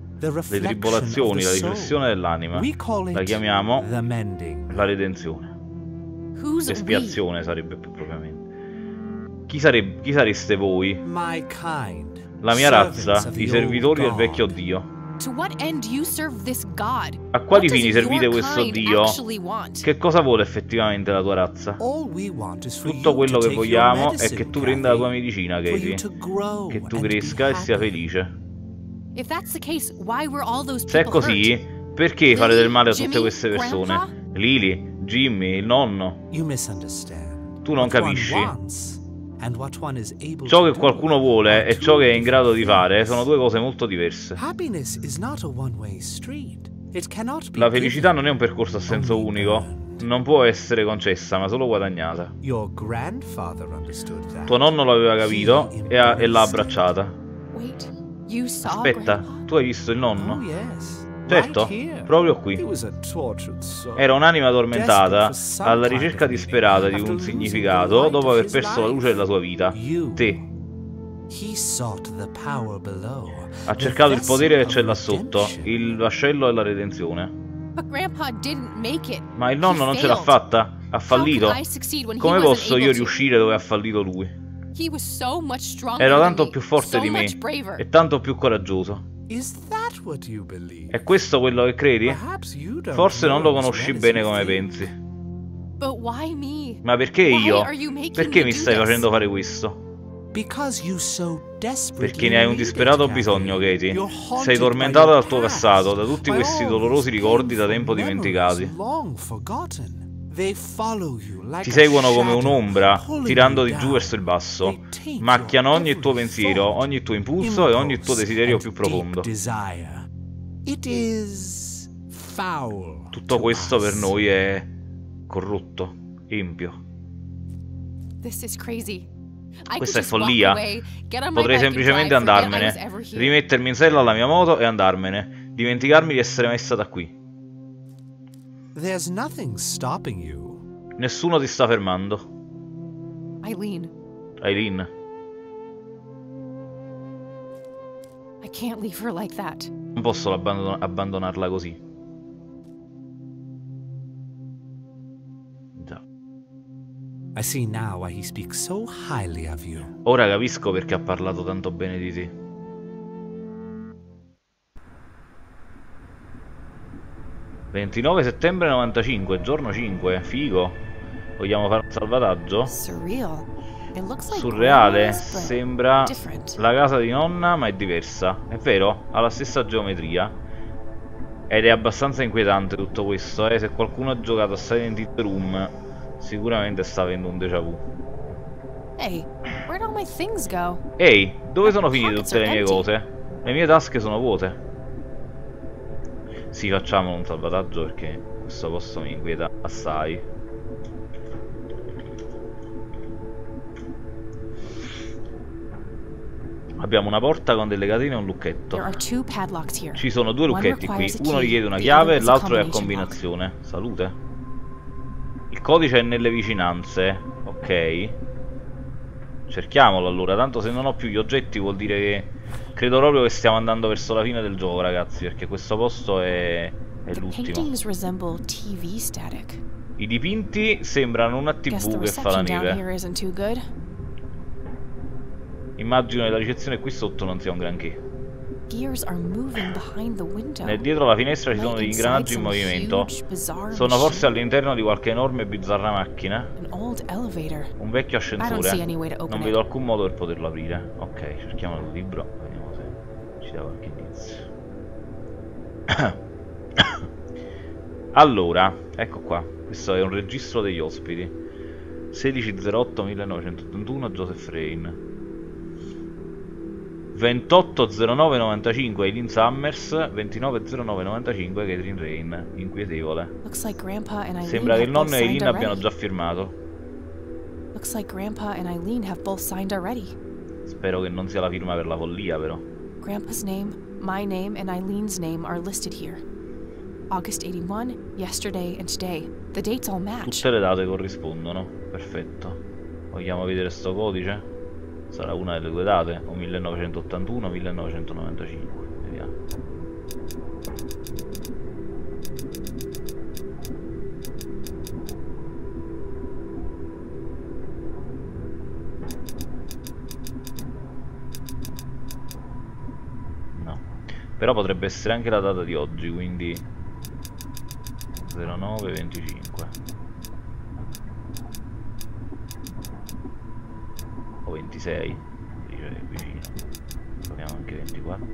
Le tribolazioni, la riflessione dell'anima. La chiamiamo la redenzione. L'espiazione sarebbe più propriamente. Chi, sareb- chi sareste voi? La mia razza, i servitori del vecchio. Dio. A quali fini servite questo Dio? Che cosa vuole effettivamente la tua razza? Tutto quello che vogliamo è che tu prenda la tua medicina, Katie. Che tu cresca e sia happy. felice. Se è people così, perché fare del male a tutte queste persone? Lily, Jimmy, il nonno. You misunderstand. Tu non capisci. Ciò che qualcuno vuole e ciò che è in grado di fare sono due cose molto diverse. La felicità non è un percorso a senso unico. Non può essere concessa, ma solo guadagnata. Tuo nonno l'aveva capito e, ha- e l'ha abbracciata. Aspetta, tu hai visto il Oh, nonno? yes. Certo, proprio qui. Era un'anima some alla ricerca disperata di un significato dopo aver perso la luce della sua vita. Te. Ha cercato il potere che c'è là sotto, il vascello della redenzione. Ma il nonno non ce l'ha fatta, ha fallito. Come posso io riuscire dove ha fallito lui? He was so much stronger Era tanto più forte so di me much braver. e tanto più coraggioso. È questo quello che credi? Forse non lo conosci bene come pensi. Ma perché io? Perché mi stai facendo fare questo? Perché ne hai un disperato bisogno, Katie. Sei tormentata dal tuo passato, da tutti questi dolorosi ricordi da tempo dimenticati. Ti seguono come un'ombra, tirandoti giù verso il basso. Macchiano ogni tuo pensiero, ogni tuo impulso e ogni tuo desiderio più profondo. Tutto to questo per noi è corrotto, empio. This is crazy. I Questa è follia. Potrei semplicemente andarmene, rimettermi in sella alla mia moto e andarmene, dimenticarmi di essere mai stata qui. There's nothing stopping you. Nessuno ti sta fermando. Eileen, Aileen, I can't leave her like that. non posso abbandon- abbandonarla così. Già. I see now why he speaks so highly of you. Ora capisco perché ha parlato tanto bene di te. «29 settembre 95, giorno 5, figo. Vogliamo fare un salvataggio?» Surreale, sembra la casa di nonna ma è diversa. È vero, ha la stessa geometria. Ed è abbastanza inquietante tutto questo, eh. Se qualcuno ha giocato a Silent Hill Room, sicuramente sta avendo un déjà vu. Hey? Ehi, dove sono finite tutte le mie cose? Le mie tasche sono vuote. Sì, facciamo un salvataggio perché questo posto mi inquieta assai. Abbiamo una porta con delle catene e un lucchetto. Ci sono due lucchetti qui, uno richiede una chiave e l'altro è a combinazione. Salute. Il codice è nelle vicinanze, ok. Cerchiamolo allora, tanto se non ho più gli oggetti vuol dire che... Credo proprio che stiamo andando verso la fine del gioco ragazzi, perché questo posto è, è l'ultimo. I dipinti sembrano una tv che fa la neve. Immagino che la ricezione qui sotto non sia un granché. Nel dietro la finestra ci sono degli ingranaggi in movimento. Sono forse all'interno di qualche enorme e bizzarra macchina. Un vecchio ascensore. Non vedo alcun modo per poterlo aprire. Ok, cerchiamo il libro. Vediamo se ci dà qualche indizio. Allora, ecco qua. Questo è un registro degli ospiti. 1608-1981 Joseph Rain. 280995 Eileen Summers, 290995 Catherine Rain. Inquietevole. Like Sembra che il nonno e Eileen abbiano già firmato. Like. Spero che non sia la firma per la follia, però. Grandpa's name, my name, and Eileen's name are listed here. August 81, yesterday, and today. The dates all match. Tutte le date corrispondono. Perfetto. Vogliamo vedere sto codice? Sarà una delle due date, o 1981 o 1995. Vediamo. Però potrebbe essere anche la data di oggi, quindi 0925 o 26 dice che è vicino proviamo anche 24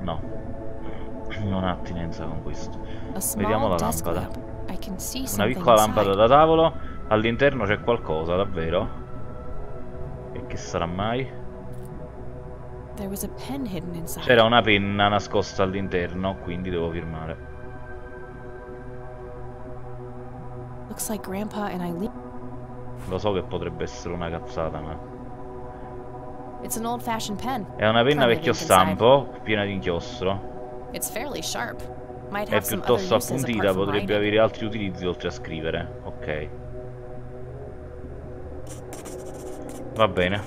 no. no non ha attinenza con questo Vediamo la lampada. Una piccola lampada da tavolo, all'interno c'è qualcosa, davvero? E che sarà mai? C'era una penna nascosta all'interno, quindi devo firmare. Looks like Grandpa and Eileen. Lo so che potrebbe essere una cazzata, ma... It's an old-fashioned pen. È una penna vecchio stampo, piena di inchiostro. È piuttosto appuntita, potrebbe avere altri utilizzi oltre a scrivere. Ok. Va bene.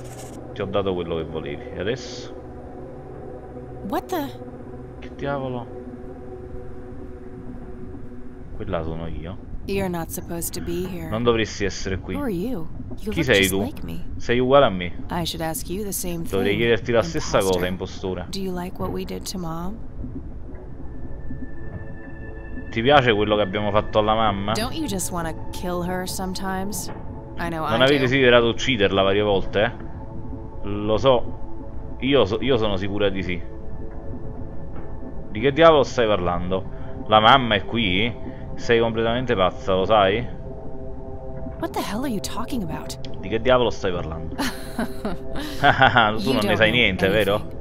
Ti ho dato quello che volevi. E adesso? What the? Che diavolo? Quella sono io. You're not supposed to be here. Non dovresti essere qui. Who are you? You Chi sei tu? Sei uguale a me. I should ask you the same thing. Dovrei chiederti la stessa cosa, impostore. Do you like what we did to mom? Ti piace quello che abbiamo fatto alla mamma? Non avete desiderato ucciderla varie volte? eh? Lo so. Io, so- io sono sicura di sì. Di che diavolo stai parlando? La mamma è qui? Sei completamente pazza, lo sai? Di che diavolo stai parlando? tu non ne sai niente, vero?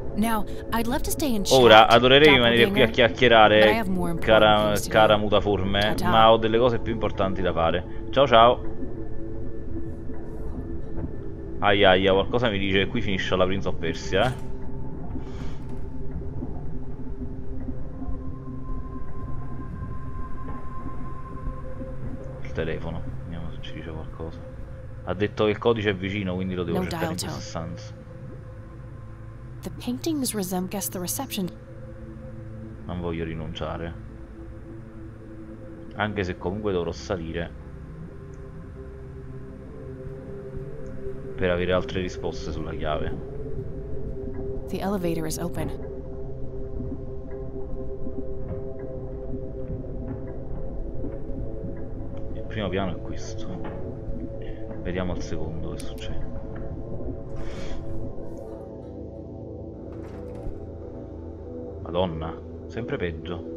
Ora adorerei rimanere qui a chiacchierare, cara, cara mutaforme, ma ho delle cose più importanti da fare. Ciao ciao. Aia aia, qualcosa mi dice che qui finisce la Prince of Persia, eh? Il telefono, vediamo se ci dice qualcosa. Ha detto che il codice è vicino, quindi lo devo No cercare in tone. stanza. The paintings resemble guess the reception. Non voglio rinunciare. Anche se comunque dovrò salire. Per avere altre risposte sulla chiave. The elevator is open. Il primo piano è questo. Vediamo il secondo che succede. Madonna, sempre peggio.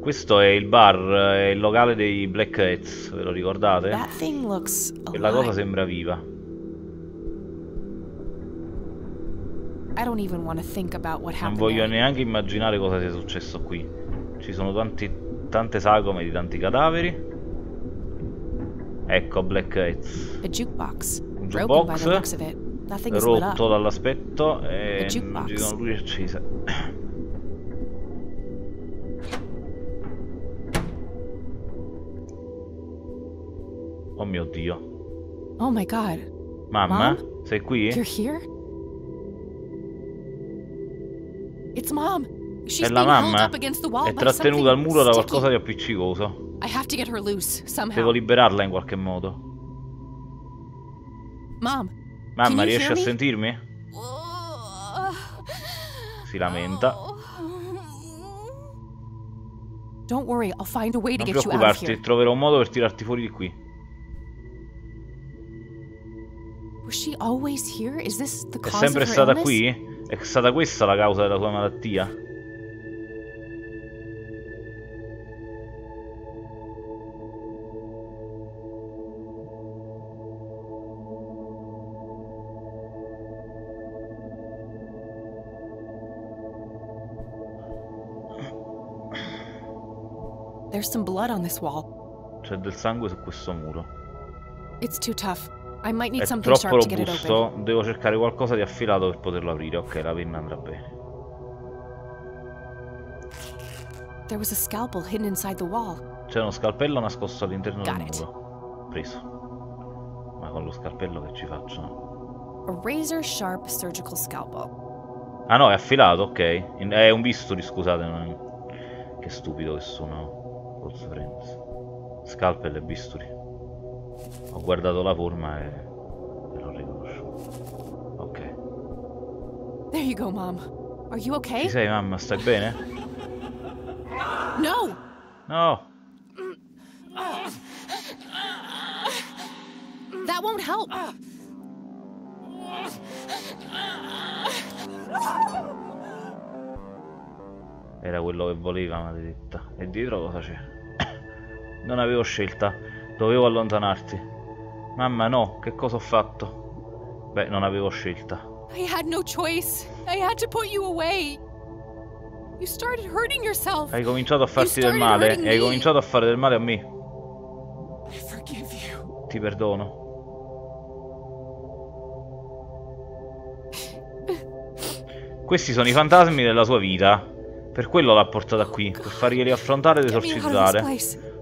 Questo è il bar, è il locale dei Black Hats, ve lo ricordate? That thing looks E la cosa sembra viva. Non voglio neanche immaginare cosa sia successo qui. Ci sono tanti, tante sagome di tanti cadaveri. Ecco Black Hats. Un jukebox rotto dall'aspetto e The non luci accese. Oh mio dio. Oh my god. Mamma? Mom? Sei qui? You're here? It's mom. She's È la mamma? È trattenuta al muro da qualcosa di appiccicoso. Devo liberarla in qualche modo. Mom. Mamma, riesci a sentirmi? Si lamenta. Non preoccuparti, troverò un modo per tirarti fuori di qui. È sempre stata qui? È stata questa la causa della tua malattia? There's some blood on this wall. C'è del sangue su questo muro. It's too tough. I might need È something troppo sharp to get it open. Devo cercare qualcosa di affilato per poterlo aprire. Ok, la penna andrà bene. There was a scalpel hidden inside the wall. C'è uno scalpello nascosto all'interno del muro. Preso. Ma con lo scalpello che ci faccio? A razor sharp surgical scalpel. Ah no, è affilato, ok. È un bisturi, scusate. Che stupido che sono. Friends. Scalpel e bisturi. Ho guardato la forma e... e l'ho riconosciuto. Ok. There you go, Mom. Are you Ci okay? sei, mamma? Stai bene? No! No! That won't help. Era quello che voleva, maledetta. E dietro cosa c'è? Non avevo scelta. Dovevo allontanarti. Mamma, no. Che cosa ho fatto? Beh, non avevo scelta. I had no choice. I had to put you away. You started hurting yourself. Hai cominciato a farti del male. E hai cominciato a fare del male a me. I forgive you. Ti perdono. Questi sono i fantasmi della sua vita. Per quello l'ha portata qui. Per farglieli affrontare ed esorcizzare.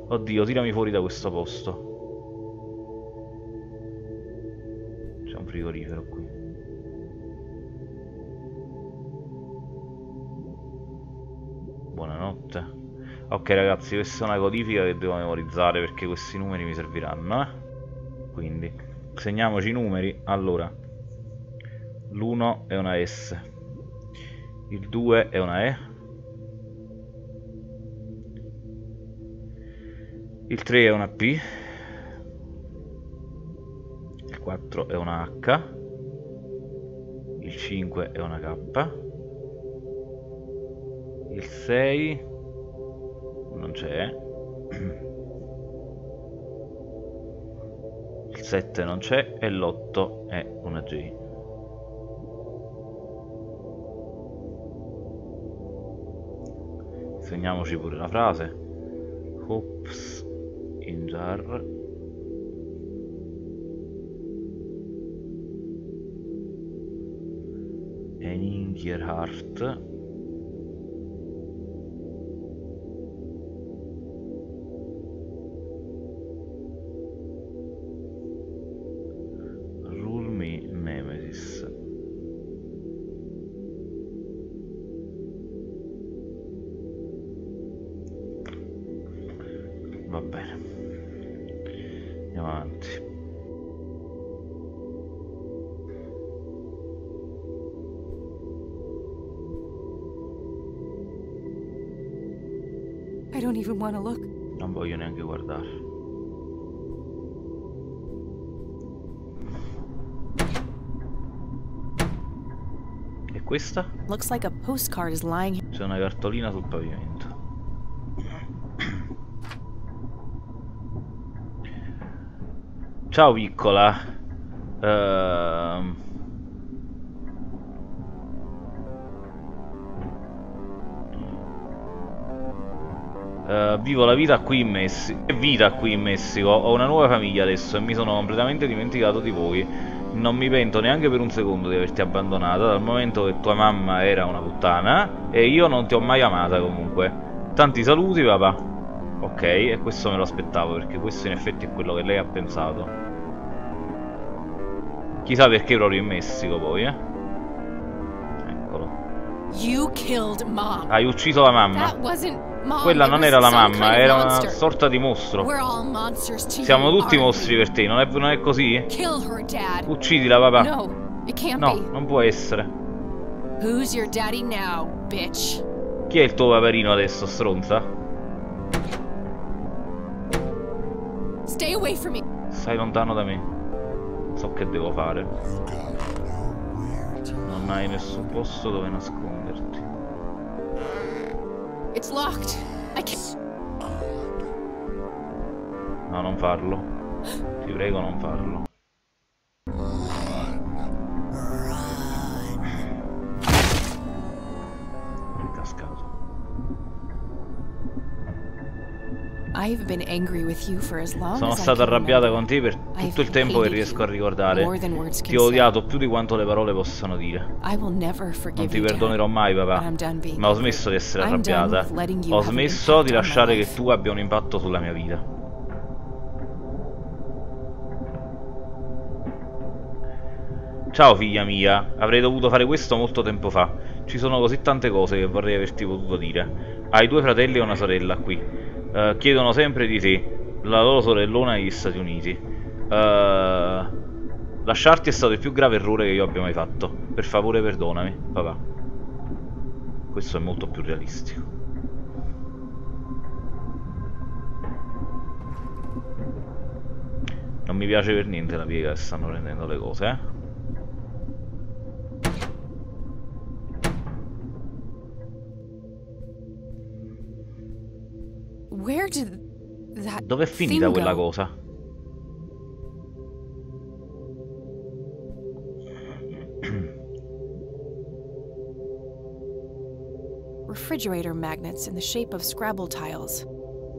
Oddio, tirami fuori da questo posto. C'è un frigorifero qui. Buonanotte. Ok ragazzi, questa è una codifica che devo memorizzare perché questi numeri mi serviranno, eh? Quindi, segniamoci i numeri. Allora, l'1 è una S. Il 2 è una E. Il 3 è una P. Il 4 è una H. Il 5 è una K. Il 6 non c'è. Il 7 non c'è e l'8 è una J. Segniamoci pure la frase. Hoops in jar. Questa? Looks like a postcard is lying C'è una cartolina sul pavimento. Ciao piccola. Ehm... Eh, vivo la vita qui in Messico. Che vita qui in Messico? Ho una nuova famiglia adesso e mi sono completamente dimenticato di voi. Non mi pento neanche per un secondo di averti abbandonata dal momento che tua mamma era una puttana e io non ti ho mai amata comunque. Tanti saluti papà. Ok, e questo me lo aspettavo perché questo in effetti è quello che lei ha pensato. Chissà perché proprio in Messico poi, eh. Eccolo. You killed mom. Hai ucciso la mamma. Quella non era la mamma, era una sorta di mostro. Siamo tutti mostri per te, non è, non è così? Uccidila papà. No, non può essere. Chi è il tuo paperino adesso, stronza? Stay away from me. Stai lontano da me. So che devo fare. Non hai nessun posto dove nasconderti. It's locked. I can't. No, non farlo. Ti prego, non farlo. Sono stata arrabbiata con te per tutto il tempo che riesco a ricordare. Ti ho odiato più di quanto le parole possano dire. Non ti perdonerò mai, papà. Ma ho smesso di essere arrabbiata. Ho smesso di lasciare che tu abbia un impatto sulla mia vita. Ciao figlia mia, avrei dovuto fare questo molto tempo fa. Ci sono così tante cose che vorrei averti potuto dire. Hai due fratelli e una sorella qui. Eh, chiedono sempre di te, la loro sorellona negli Stati Uniti. Eh, lasciarti è stato il più grave errore che io abbia mai fatto. Per favore perdonami, papà. Questo è molto più realistico. Non mi piace per niente la piega che stanno prendendo le cose, eh. Where did that Dov'è finita thing quella go? cosa? Refrigerator magnets in the shape of Scrabble tiles.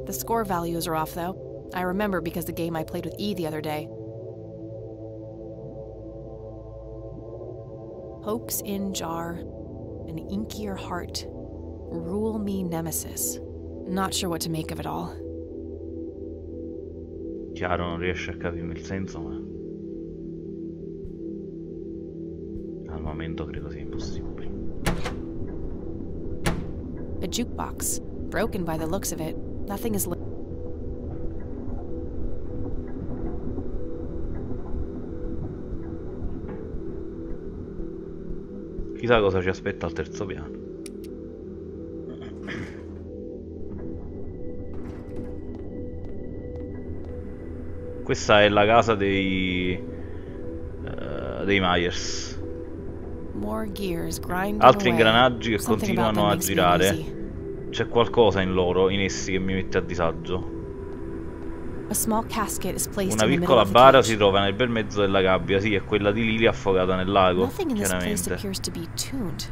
The score values are off, though. I remember because the game I played with E the other day. Hopes in jar, an inkier heart. Rule me nemesis. Not sure what to make of it all. Chiaro, non riesce a capirmi il senso, ma... Al momento credo sia impossibile. A jukebox, broken by the looks of it. Nothing is. Chissà cosa ci aspetta al terzo piano. Questa è la casa dei... eh, dei Myers. Altri ingranaggi che continuano a girare. C'è qualcosa in loro, in essi, che mi mette a disagio. Una piccola bara si trova nel bel mezzo della gabbia, sì, è quella di Lily affogata nel lago, chiaramente.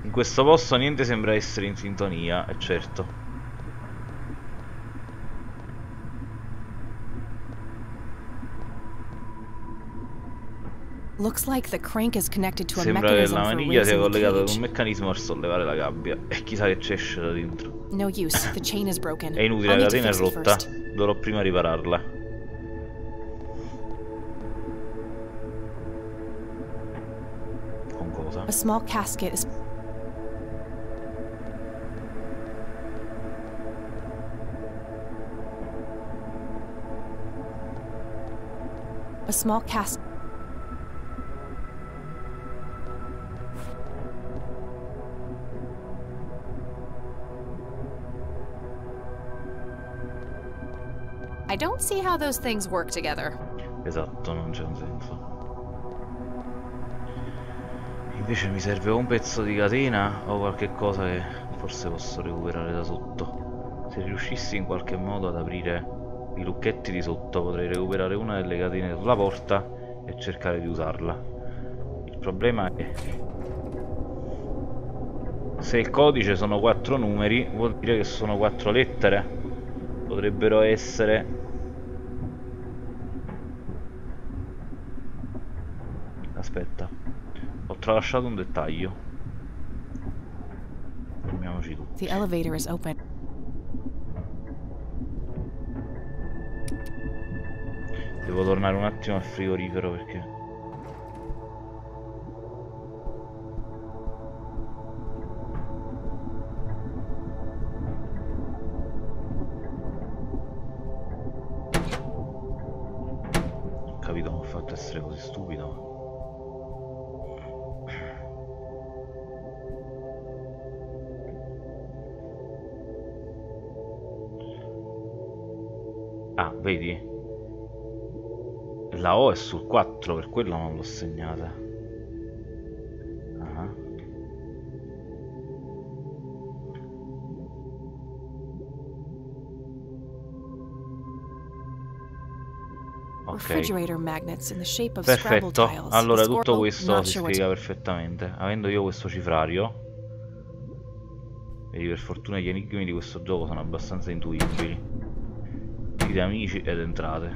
In questo posto niente sembra essere in sintonia, è certo. Looks like the crank is connected to a Sembra che la maniglia sia collegata ad un meccanismo per sollevare la gabbia e chissà che esce da dentro. No use. The chain is broken. È inutile, la catena è rotta. Dovrò prima ripararla. Con cosa? A small casket is A small cast I don't see how those things work together. Esatto, non c'è un senso. Invece mi serve un pezzo di catena o qualche cosa che forse posso recuperare da sotto. Se riuscissi in qualche modo ad aprire i lucchetti di sotto potrei recuperare una delle catene sulla porta e cercare di usarla. Il problema è... Se il codice sono quattro numeri vuol dire che sono quattro lettere. Potrebbero essere Aspetta, ho tralasciato un dettaglio. Fermiamoci tu. The elevator is open. Devo tornare un attimo al frigorifero perché... Capito, mi ho fatto essere così stupido. Vedi? La O è sul 4, per quello non l'ho segnata. Ah. Ok. Refrigerator magnets in the shape of Scrabble Perfetto, allora tutto questo si spiega perfettamente. Avendo io questo cifrario, vedi per fortuna gli enigmi di questo gioco sono abbastanza intuibili. Vite amici ed entrate.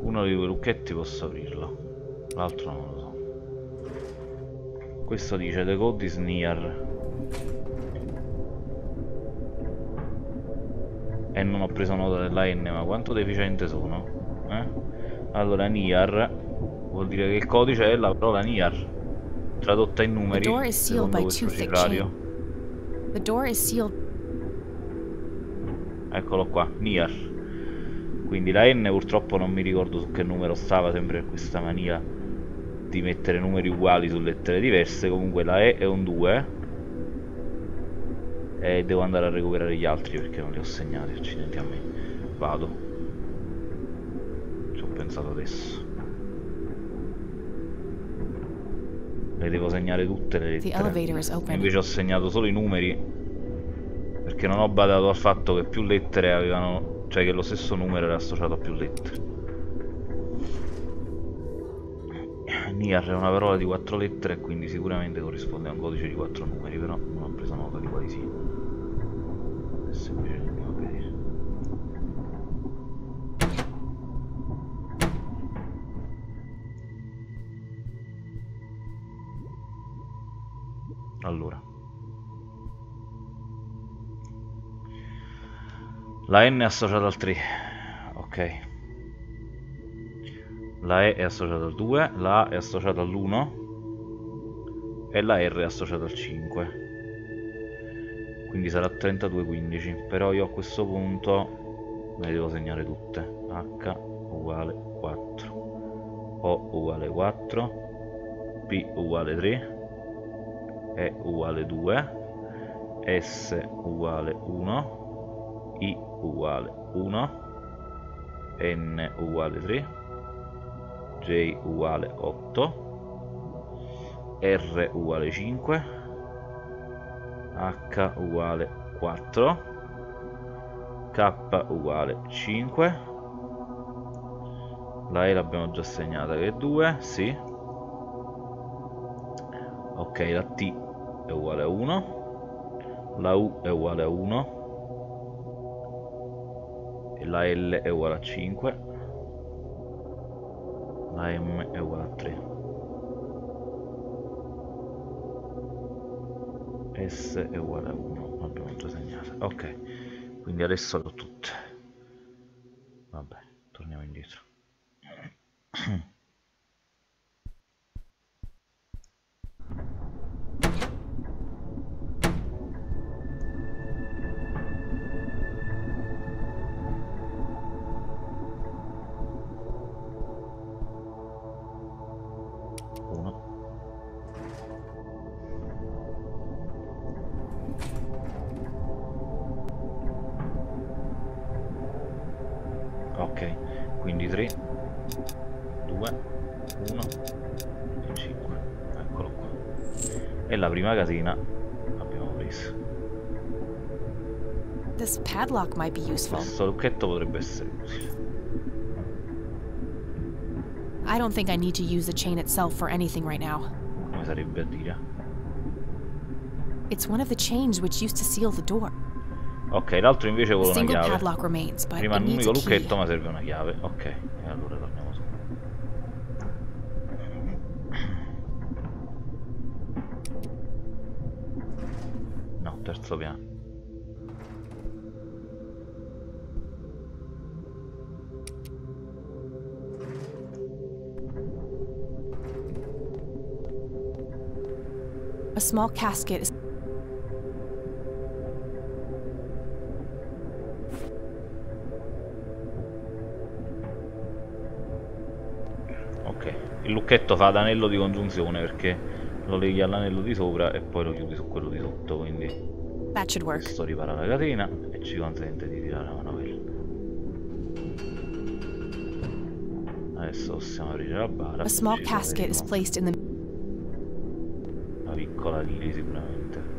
Uno di quei lucchetti posso aprirlo, l'altro non lo so. Questo dice The code is near. E non ho preso nota della N, ma quanto deficiente sono? Eh? Allora, near vuol dire che il codice è la parola near, tradotta in numeri, secondo questo sealed. Eccolo qua, near. Quindi la N purtroppo non mi ricordo su che numero stava, sempre questa mania di mettere numeri uguali su lettere diverse. Comunque la E è un 2. E devo andare a recuperare gli altri perché non li ho segnati, accidenti a me. Vado. Ci ho pensato adesso. Le devo segnare tutte le lettere. Invece ho segnato solo i numeri perché non ho badato al fatto che più lettere avevano cioè che lo stesso numero era associato a più lettere. Niar è una parola di quattro lettere e quindi sicuramente corrisponde a un codice di quattro numeri però non ho preso nota di quali siano La N è associata al 3. Ok. La E è associata al 2, la A è associata all'1 e la R è associata al 5. Quindi sarà 32-15. Però io a questo punto me le devo segnare tutte. H uguale 4. O uguale 4. P uguale 3. E uguale 2. S uguale 1. I uguale 1 N uguale 3 J uguale 8 R uguale 5 H uguale 4 K uguale 5 la E l'abbiamo già segnata che è 2, sì. Ok la T è uguale a 1 la U è uguale a 1 e la L è uguale a 5 la M è uguale a 3 S è uguale a 1 l'abbiamo già segnata ok. Quindi adesso ho tutte. Vabbè torniamo indietro prima casina l'abbiamo presa This padlock might be useful. questo lucchetto potrebbe essere utile I don't think I need to use the chain itself for anything right now. come sarebbe a dire It's one of the chains which used to seal the door. ok l'altro invece vuole una chiave remains, it un unico lucchetto ma serve una chiave. Ok, e allora torniamo su. No, terzo piano. A small casket is Ok, il lucchetto fa ad anello di congiunzione perché lo leghi all'anello di sopra e poi lo chiudi su quello di sotto quindi. Questo ripara la catena e ci consente di tirare la manovella adesso possiamo aprire la bara. A small casket is placed in the. una piccola lili sicuramente.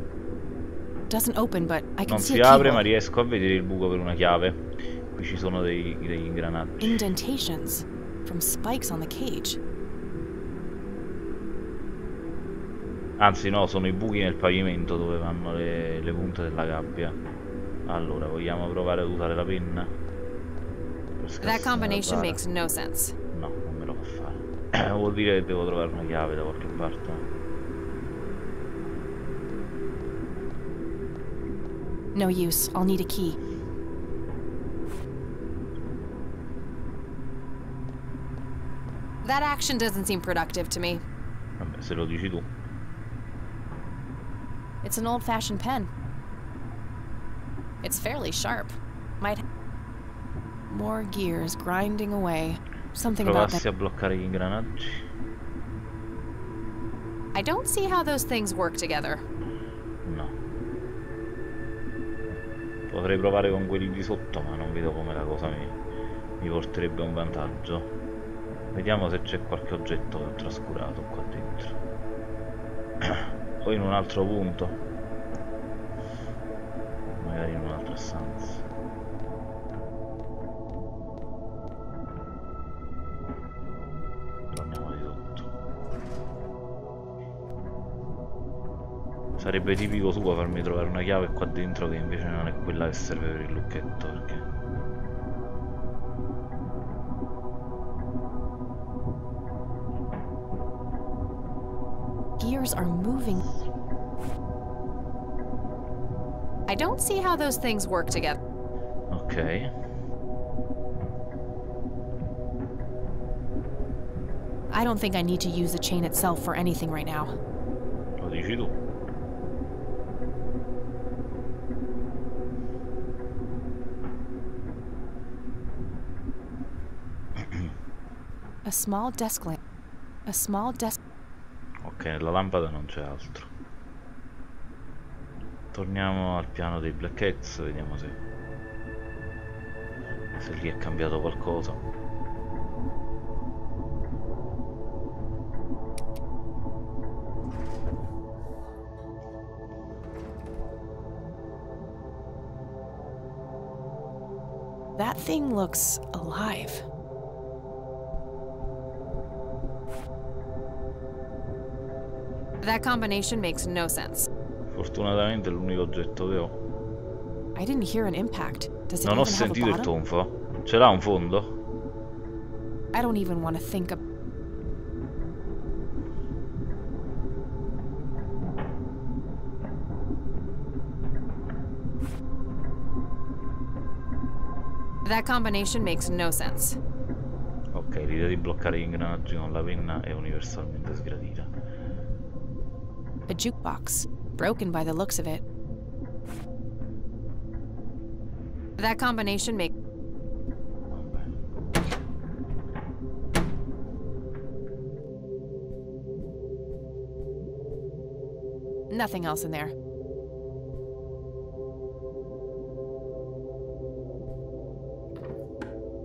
Doesn't open, but I can non si apre ma riesco a vedere il buco per una chiave. Qui ci sono dei, degli ingranaggi. Indentations from spikes on the cage. Anzi no, sono i buchi nel pavimento dove vanno le, le punte della gabbia. Allora, vogliamo provare ad usare la penna? That combination makes no sense. No, non me lo fa fare. Vuol dire che devo trovare una chiave da qualche parte. No use. I'll need a key. That action doesn't seem productive to me. Vabbè, se lo dici tu. It's an old fashioned pen. It's fairly sharp. Might. More gears grinding away. Something about that. a bloccare gli ingranaggi. I don't see how those things work together. No. Potrei provare con quelli di sotto, ma non vedo come la cosa mi, mi porterebbe un vantaggio. Vediamo se c'è qualche oggetto che ho trascurato qua dentro. O in un altro punto. Magari in un'altra stanza. Torniamo di sotto. Sarebbe tipico suo farmi trovare una chiave qua dentro che invece non è quella che serve per il lucchetto perché Are moving. I don't see how those things work together. Ok. I don't think I need to use the chain itself for anything right now. Lo dici tu. A small desk lamp. A small desk. Ok, nella lampada non c'è altro. Torniamo al piano dei Black Cats, vediamo se... se lì è cambiato qualcosa. That thing looks alive. That combination makes no sense. Fortunatamente è l'unico oggetto che ho. I didn't hear an impact. Does it Non ho sentito il tonfo. Ce l'ha un fondo? I don't even want to think of. That combination makes no sense. Ok, l'idea di bloccare gli ingranaggi con la penna è universalmente sgradita. A jukebox, broken by the looks of it. That combination makes... Nothing else in there.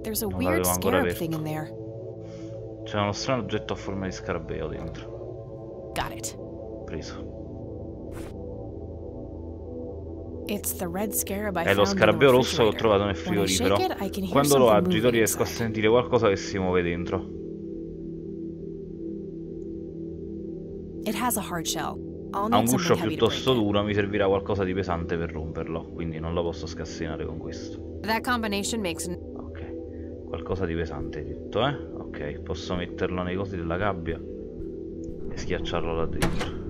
There's a weird scarab thing in there. C'è uno strano oggetto a forma di scarabeo dentro. Got it. Preso. È lo scarabeo rosso che ho trovato nel frigorifero. Quando lo agito riesco a sentire qualcosa che si muove dentro. Ha un guscio piuttosto duro, mi servirà qualcosa di pesante per romperlo, quindi non lo posso scassinare con questo. Ok, qualcosa di pesante hai detto, eh? Ok, posso metterlo nei cosi della gabbia e schiacciarlo là dentro.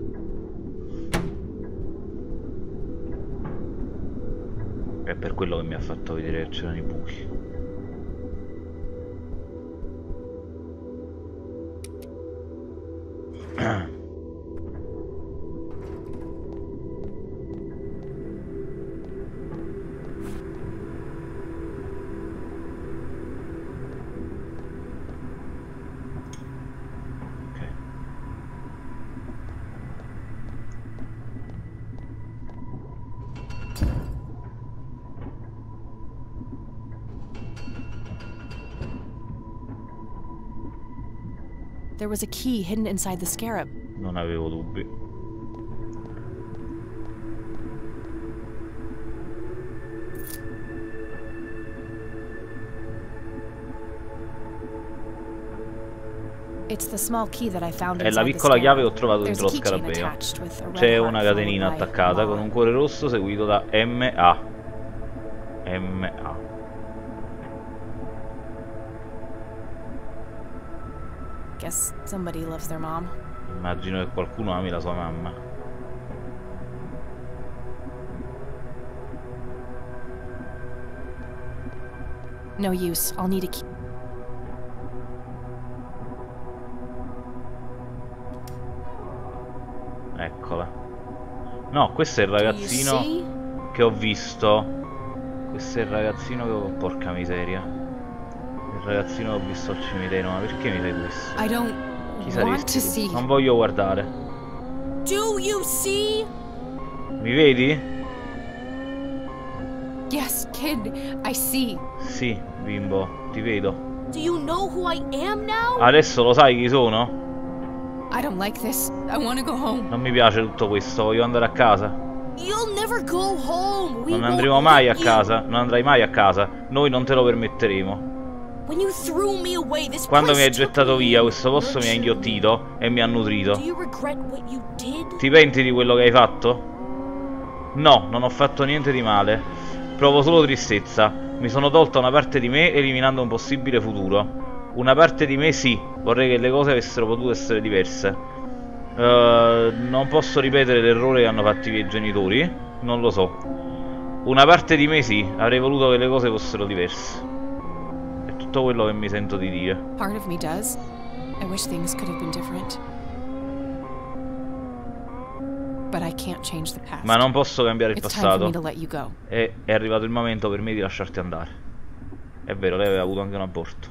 È per quello che mi ha fatto vedere che c'erano i buchi. There was a key hidden inside the scarab. Non avevo dubbi. It's the small key that I found È la piccola chiave che ho trovato dentro lo scarabeo. C'è una catenina attaccata con un cuore rosso seguito da. MA. Somebody loves their mom. Immagino che qualcuno ami la sua mamma. No use. I'll need a key. Eccola. No, questo è il ragazzino che ho visto. Questo è il ragazzino che ho... Porca miseria. Il ragazzino che ho visto al cimitero. Ma perché mi fai questo? I don't Chi saresti. Non voglio guardare. Do you see? Mi vedi? Yes, kid. I see. Sì, bimbo, ti vedo. Do you know? Adesso lo sai chi sono? Like. Non mi piace tutto questo, voglio andare a casa. Non andremo mai a casa, non andrai mai a casa. Noi non te lo permetteremo. Quando mi hai gettato via, questo posto mi ha inghiottito e mi ha nutrito. Ti penti di quello che hai fatto? No, non ho fatto niente di male. Provo solo tristezza. Mi sono tolta una parte di me eliminando un possibile futuro. Una parte di me sì, vorrei che le cose avessero potuto essere diverse. Eh, non posso ripetere l'errore che hanno fatto i miei genitori, non lo so. Una parte di me sì, avrei voluto che le cose fossero diverse. Tutto quello che mi sento di dire. Part of me does. I wish things could have been different. But I can't change the past. Ma non posso cambiare il passato. E è arrivato il momento per me di lasciarti andare. È vero, lei aveva avuto anche un aborto.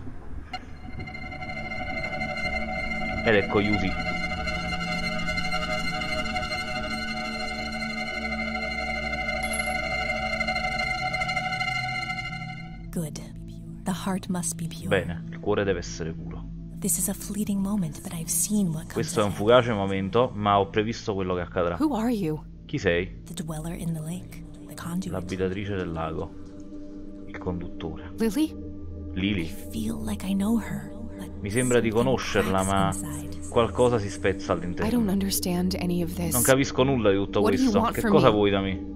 Ed ecco Yuti. Bene, il cuore deve essere puro. This is a fleeting moment, but I've seen what comes Questo è un ahead. fugace momento, ma ho previsto quello che accadrà. Who are you? Chi sei? The dweller in the lake, the conduit. L'abitatrice del lago. Il conduttore. Lily? Lily. Feel like I know her. but Mi sembra di something conoscerla, ma inside. qualcosa si spezza I don't all'interno. understand any of this. Non capisco nulla di tutto What do you questo. want Che from cosa me? vuoi da me?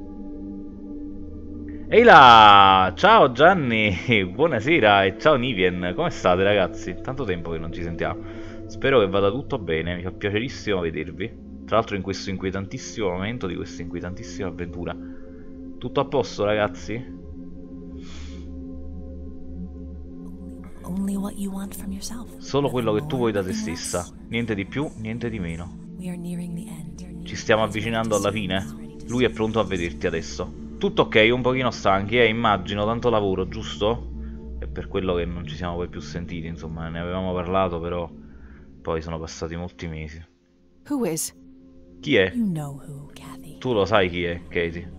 Ehi là! Ciao Gianni! Buonasera e ciao Nivien! Come state ragazzi? Tanto tempo che non ci sentiamo. Spero che vada tutto bene, mi fa piacerissimo vedervi. Tra l'altro in questo inquietantissimo momento di questa inquietantissima avventura. Tutto a posto ragazzi? Solo quello che tu vuoi da te stessa. Niente di più, niente di meno. Ci stiamo avvicinando alla fine. Lui è pronto a vederti adesso. Tutto ok, un pochino stanchi, eh, immagino, tanto lavoro, giusto? È per quello che non ci siamo poi più sentiti, insomma, ne avevamo parlato, però poi sono passati molti mesi. Who is? Chi è? You know who. Tu lo sai chi è, Katie.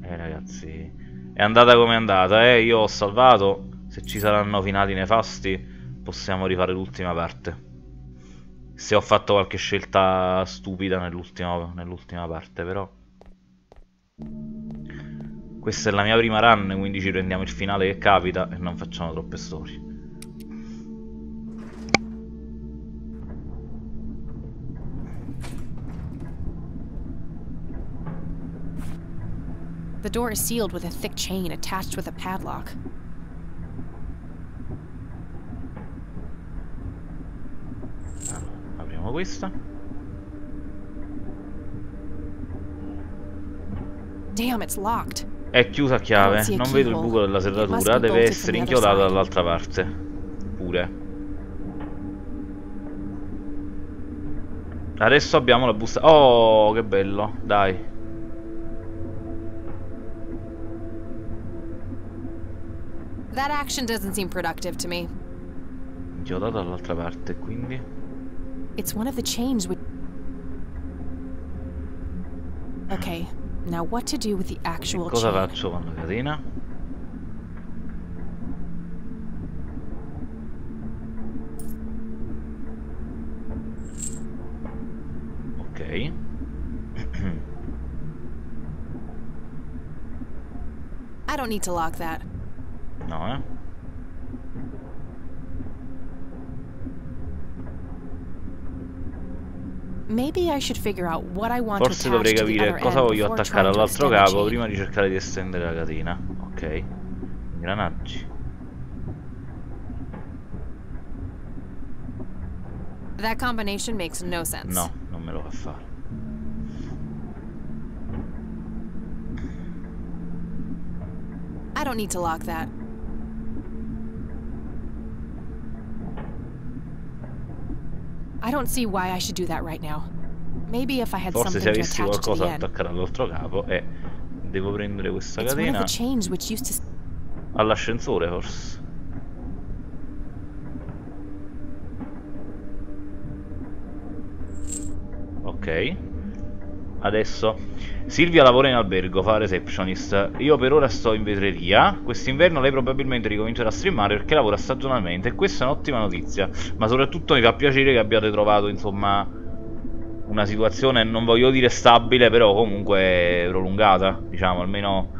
Eh ragazzi, è andata come è andata, eh, io ho salvato. Se ci saranno finali nefasti, possiamo rifare l'ultima parte. Se ho fatto qualche scelta stupida nell'ultima parte, però. Questa è la mia prima run, quindi ci prendiamo il finale che capita e non facciamo troppe storie. The door is sealed with a thick chain attached with a padlock. Apriamo questa. Damn, it's locked. È chiusa a chiave, Non vedo il buco della serratura, deve essere inchiodata dall'altra parte. Pure. Adesso abbiamo la busta. Oh, che bello, dai. That action doesn't seem productive to me. Inchiodata dall'altra parte, quindi. It's one of the chains which... Okay, now what to do with the actual cosa chain? Faccio con la catena? Ok. I don't need to lock that. No, eh? Maybe I should figure out what I want Forse to dovrei attach to the capire cosa voglio attaccare all'altro capo prima di cercare di estendere la catena. Ok. Ingranaggi. That combination makes no sense. No, non me lo fa fare. I don't need to lock that. I don't see why I should do that right now. Maybe if I had Forse se avessi qualcosa da attaccare all'altro capo e devo prendere questa catena the chains which used to. s- all'ascensore forse. Ok. Adesso Silvia lavora in albergo, fa receptionist. Io per ora sto in vetreria. Quest'inverno lei probabilmente ricomincerà a streamare perché lavora stagionalmente e questa è un'ottima notizia. Ma soprattutto mi fa piacere che abbiate trovato, insomma, una situazione, non voglio dire stabile, però comunque prolungata, diciamo, almeno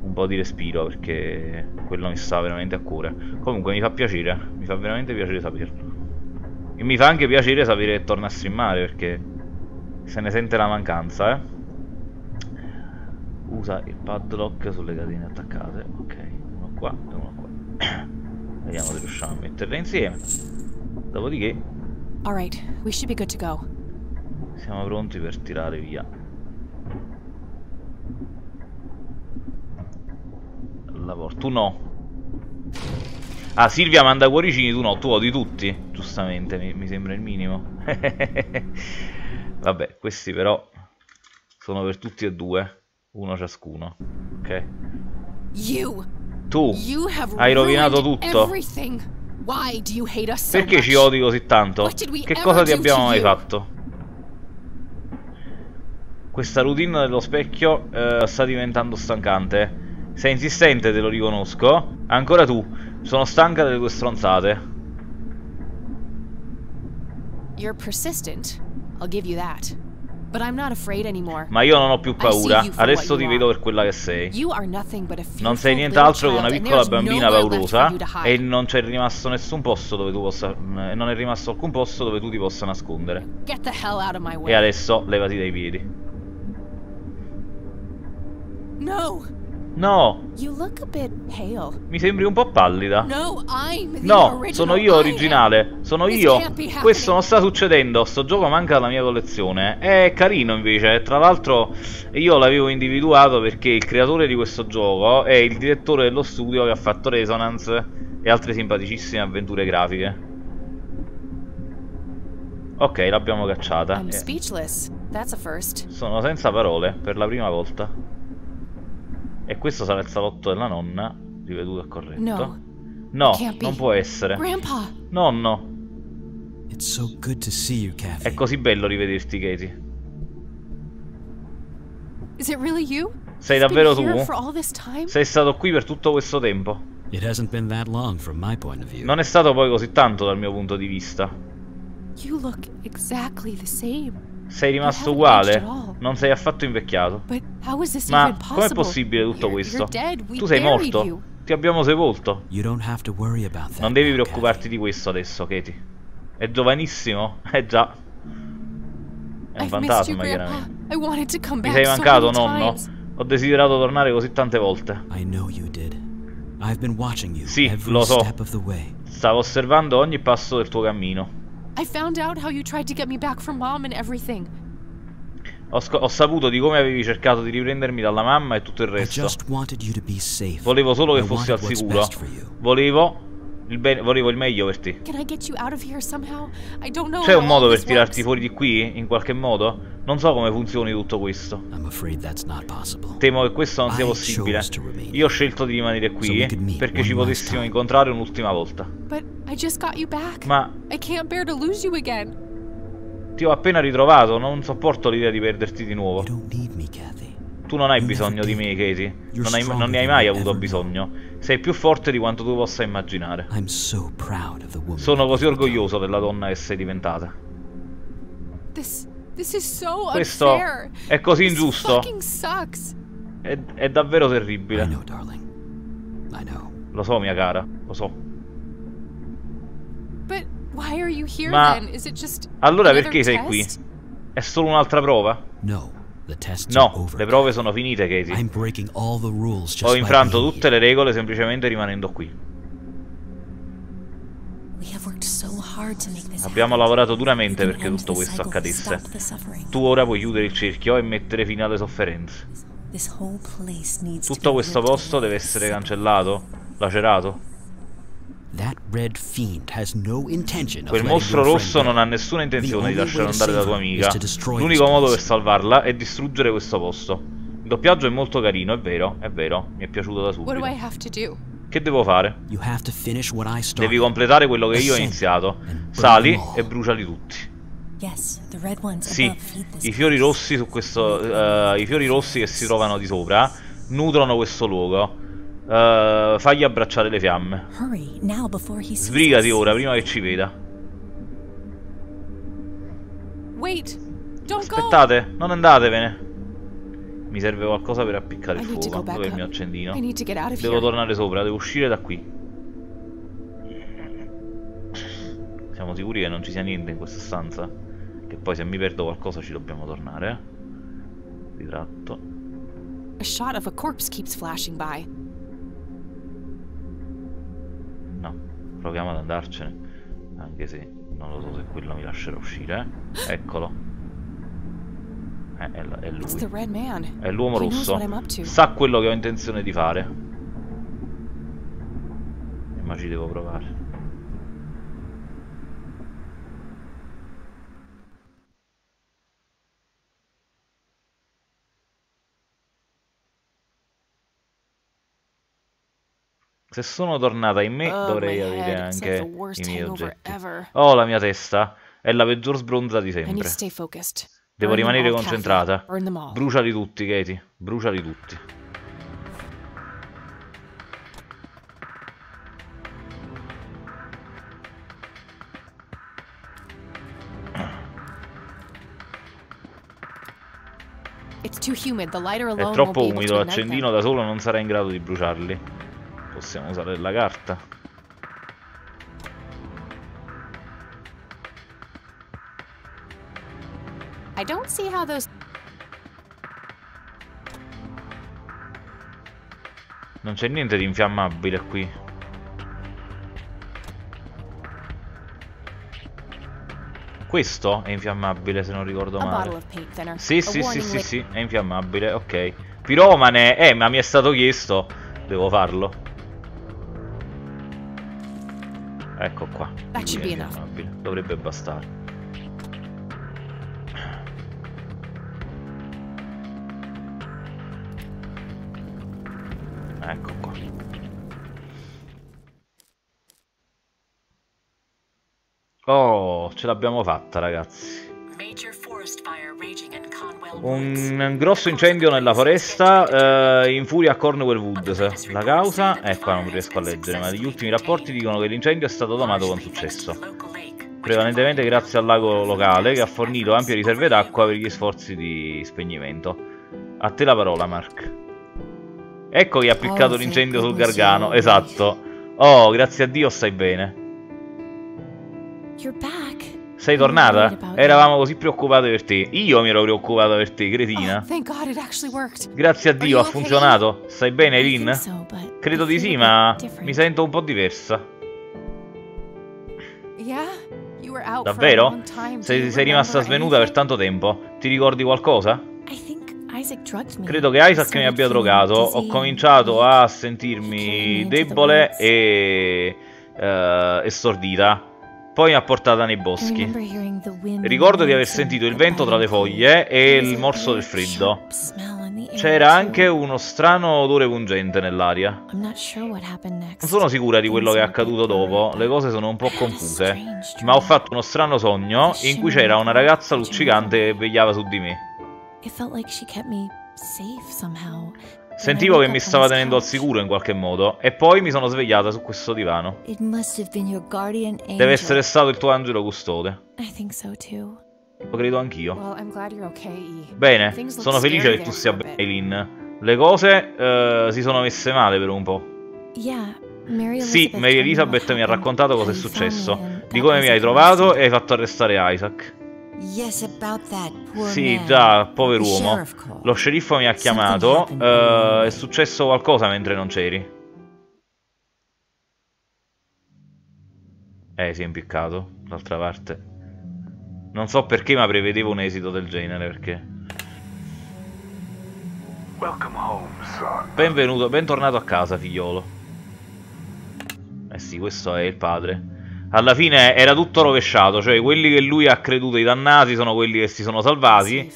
un po' di respiro perché quello mi sta veramente a cuore. Comunque mi fa piacere, mi fa veramente piacere saperlo. E mi fa anche piacere sapere che torna a streamare perché se ne sente la mancanza, eh. Usa il padlock sulle catene attaccate. Ok, uno qua e uno qua. Vediamo se riusciamo a metterle insieme. Dopodiché right, we should be good to go. siamo pronti per tirare via. La porta. Tu no. Ah, Silvia manda cuoricini, tu no, tu odi tutti. Giustamente, mi, mi sembra il minimo. Vabbè, questi però sono per tutti e due. Uno ciascuno. Ok. You. Tu hai rovinato tutto. everything. Why do you hate us so Perché ci odi così tanto? Che cosa ti abbiamo mai fatto? Questa routine dello specchio eh, sta diventando stancante. Sei insistente, te lo riconosco. Ancora tu. Sono stanca delle tue stronzate. You're persistent. I'll give you that. Ma io non ho più paura. Adesso ti vedo per quella che sei. Non sei nient'altro che una piccola bambina paurosa e non c'è rimasto nessun posto dove tu possa non è rimasto alcun posto dove tu ti possa nascondere. E adesso levati dai piedi. No, No, mi sembri un po' pallida. No, sono io originale, sono io. Questo non sta succedendo, sto gioco manca alla mia collezione. È carino invece, tra l'altro io l'avevo individuato perché il creatore di questo gioco è il direttore dello studio che ha fatto Resonance e altre simpaticissime avventure grafiche. Ok, l'abbiamo cacciata. Eh, sono senza parole per la prima volta. E questo sarà il salotto della nonna, riveduto e corretto. No. No, non può essere. Grandpa, Nonno. It's so good to see you. È così bello rivederti, Katie. is it really you? Sei davvero tu? Sei stato qui per tutto questo tempo. It hasn't been that long from my point of view. Non è stato poi così tanto dal mio punto di vista. You look exactly the same. Sei rimasto uguale. Non sei affatto invecchiato. Ma com'è possibile tutto questo? Tu sei morto. Ti abbiamo sepolto. Non devi preoccuparti di questo adesso, Katie. È giovanissimo? Eh già. È un fantasma, chiaramente. Mi sei mancato, nonno? Ho desiderato tornare così tante volte. Sì, lo so. Stavo osservando ogni passo del tuo cammino. I found out how you tried to get me back from mom and everything. Ho, ho saputo di come avevi cercato di riprendermi dalla mamma e tutto il I resto. just wanted you to be safe. Volevo solo che I fossi al wanted what's sicuro. best for you. Volevo il, bene- volevo il meglio per te. Can I get you out of here somehow? I don't know. C'è un modo per tirarti fuori di qui, in qualche modo? Non so come funzioni tutto questo. Temo che questo non sia possibile. Io ho scelto di rimanere qui perché ci potessimo incontrare un'ultima volta. Ma ti ho appena ritrovato, non sopporto l'idea di perderti di nuovo. Tu non hai bisogno di me, Katie. Non, hai- non ne hai mai avuto bisogno. Sei più forte di quanto tu possa immaginare. Sono così orgoglioso della donna che sei diventata. This this is so Questo unfair. è così This ingiusto. fucking sucks. È, è davvero I terribile. know, darling. I know. Lo so, mia cara, lo so. But why are you here Ma then? Is it just allora perché sei qui? test? È solo un'altra prova? No, No, le prove sono finite, just Ho infranto tutte le regole semplicemente rimanendo qui. We have worked so hard to make this Abbiamo happen. lavorato duramente perché end tutto this questo accadesse. Tu ora puoi chiudere il cerchio e mettere fine alle sofferenze. This whole place needs to Tutto be questo posto deve essere cancellato, lacerato. Quel mostro rosso non ha nessuna intenzione di lasciare andare la tua amica. L'unico this modo per place. salvarla è distruggere questo posto. Il doppiaggio è molto carino, è vero, è vero, mi è piaciuto da subito. Che devo fare? Devi completare quello che io ho iniziato. Sali e bruciali tutti. Sì, i fiori rossi su questo. eh, I fiori rossi che si trovano di sopra nutrono questo luogo. Eh, fagli abbracciare le fiamme. Sbrigati ora, prima che ci veda. Aspettate, non andatevene. Mi serve qualcosa per appiccare il fuoco. back Dov'è il mio accendino? Devo tornare sopra, devo uscire da qui. Siamo sicuri che non ci sia niente in questa stanza? Che poi se mi perdo qualcosa ci dobbiamo tornare, eh? Ritratto. A shot of a corpse keeps flashing by. No, proviamo ad andarcene. Anche se non lo so se quello mi lascerà uscire, eh? Eccolo. Eh, è, lui. È l'uomo rosso. Sa quello che ho intenzione di fare. Ma ci devo provare. Se sono tornata in me Ugh, dovrei avere anche i miei oggetti. Oh, la mia testa è la peggior sbronza di sempre. Devo rimanere concentrata. Bruciali tutti, Katie. Bruciali tutti. È troppo umido, l'accendino da solo non sarà in grado di bruciarli. Possiamo usare la carta. I don't see how those Non c'è niente di infiammabile qui. Questo è infiammabile se non ricordo male. Sì, sì, sì, sì, sì, è infiammabile, ok. Piromane, eh, ma mi è stato chiesto. Devo farlo. Ecco qua. Dovrebbe bastare. Ecco qua. Oh, ce l'abbiamo fatta, ragazzi. In. Un grosso incendio nella foresta eh, infuria a Cornwall Woods. La causa? Eh, qua non riesco a leggere, ma gli ultimi rapporti dicono che l'incendio è stato domato con successo. Prevalentemente grazie al lago locale che ha fornito ampie riserve d'acqua per gli sforzi di spegnimento. A te la parola, Mark. Ecco che ha appiccato Oh, l'incendio sul gargano, you're esatto. Oh, grazie a Dio stai bene. Sei tornata? you. Eravamo così preoccupate per te. Io mi ero preoccupato per te, Oh, cretina. worked. Grazie a Dio, you ha okay? funzionato. Stai bene, Eileen? so, Credo di sì, ma mi sento un po' diversa. Yeah? You Davvero? Sei, you sei rimasta svenuta per tanto tempo. Ti ricordi qualcosa? Credo che Isaac mi abbia drogato. Ho cominciato a sentirmi debole e e stordita. Poi mi ha portata nei boschi. Ricordo di aver sentito il vento tra le foglie e il morso del freddo. C'era anche uno strano odore pungente nell'aria. Non sono sicura di quello che è accaduto dopo, le cose sono un po' confuse. Ma ho fatto uno strano sogno in cui c'era una ragazza luccicante che vegliava su di me. Sentivo che mi stava tenendo al sicuro in qualche modo e poi mi sono svegliata su questo divano. It must have been your guardian angel. Deve essere stato il tuo angelo custode. I think so too. Lo credo anch'io. Well, I'm glad you're okay. Bene, sono felice che tu sia bene. Eileen. Le cose eh, si sono messe male per un po'. Yeah, Mary Sì, Elizabeth Mary Elizabeth mi ha raccontato cosa è successo, di come mi hai trovato e hai fatto arrestare Isaac. Yes, about that poor Sì, già, pover'uomo. Lo sceriffo mi ha chiamato. eh, è successo qualcosa mentre non c'eri. Eh, si è impiccato, d'altra parte. Non so perché, ma prevedevo un esito del genere, perché... Welcome home, son. Benvenuto, bentornato a casa, figliolo. Eh sì, questo è il padre. Alla fine era tutto rovesciato, cioè quelli che lui ha creduto i dannati sono quelli che si sono salvati.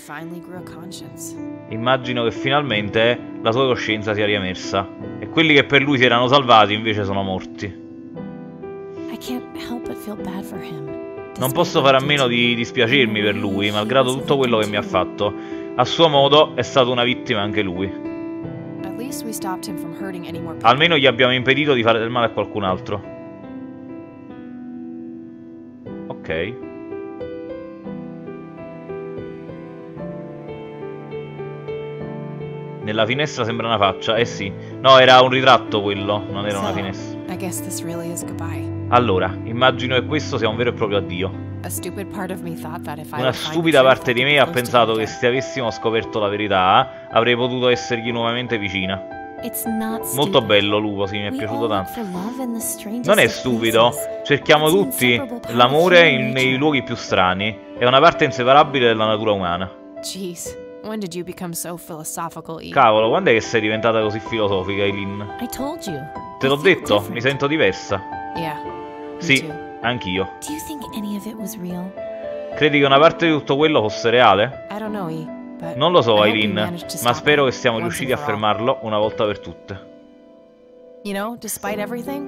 Immagino che finalmente la sua coscienza sia riemersa. E quelli che per lui si erano salvati invece sono morti. Non posso fare a meno di dispiacermi per lui, malgrado tutto quello che mi ha fatto. A suo modo è stato una vittima anche lui. Almeno gli abbiamo impedito di fare del male a qualcun altro. Ok. Nella finestra sembra una faccia. Eh sì. No, era un ritratto quello, non era una finestra. Allora, immagino che questo sia un vero e proprio addio. Una stupida parte di me ha pensato che se avessimo scoperto la verità avrei potuto essergli nuovamente vicina. It's not Molto stupid. bello Lupo, sì, mi è We piaciuto tanto. for love in the strangest Non è stupido, places. cerchiamo tutti l'amore nei luoghi più strani, è una parte inseparabile della natura umana. Jeez, when did you become so philosophical? Cavolo, quando è che sei diventata così filosofica, Eileen? I told you. Te l'ho detto, mi sento diversa. Yeah, me Sì, too. anch'io. Do you think any of it was real? Credi che una parte di tutto quello fosse reale? I don't know, E, Non lo so, to ma spero che siamo riusciti a fermarlo una volta per tutte.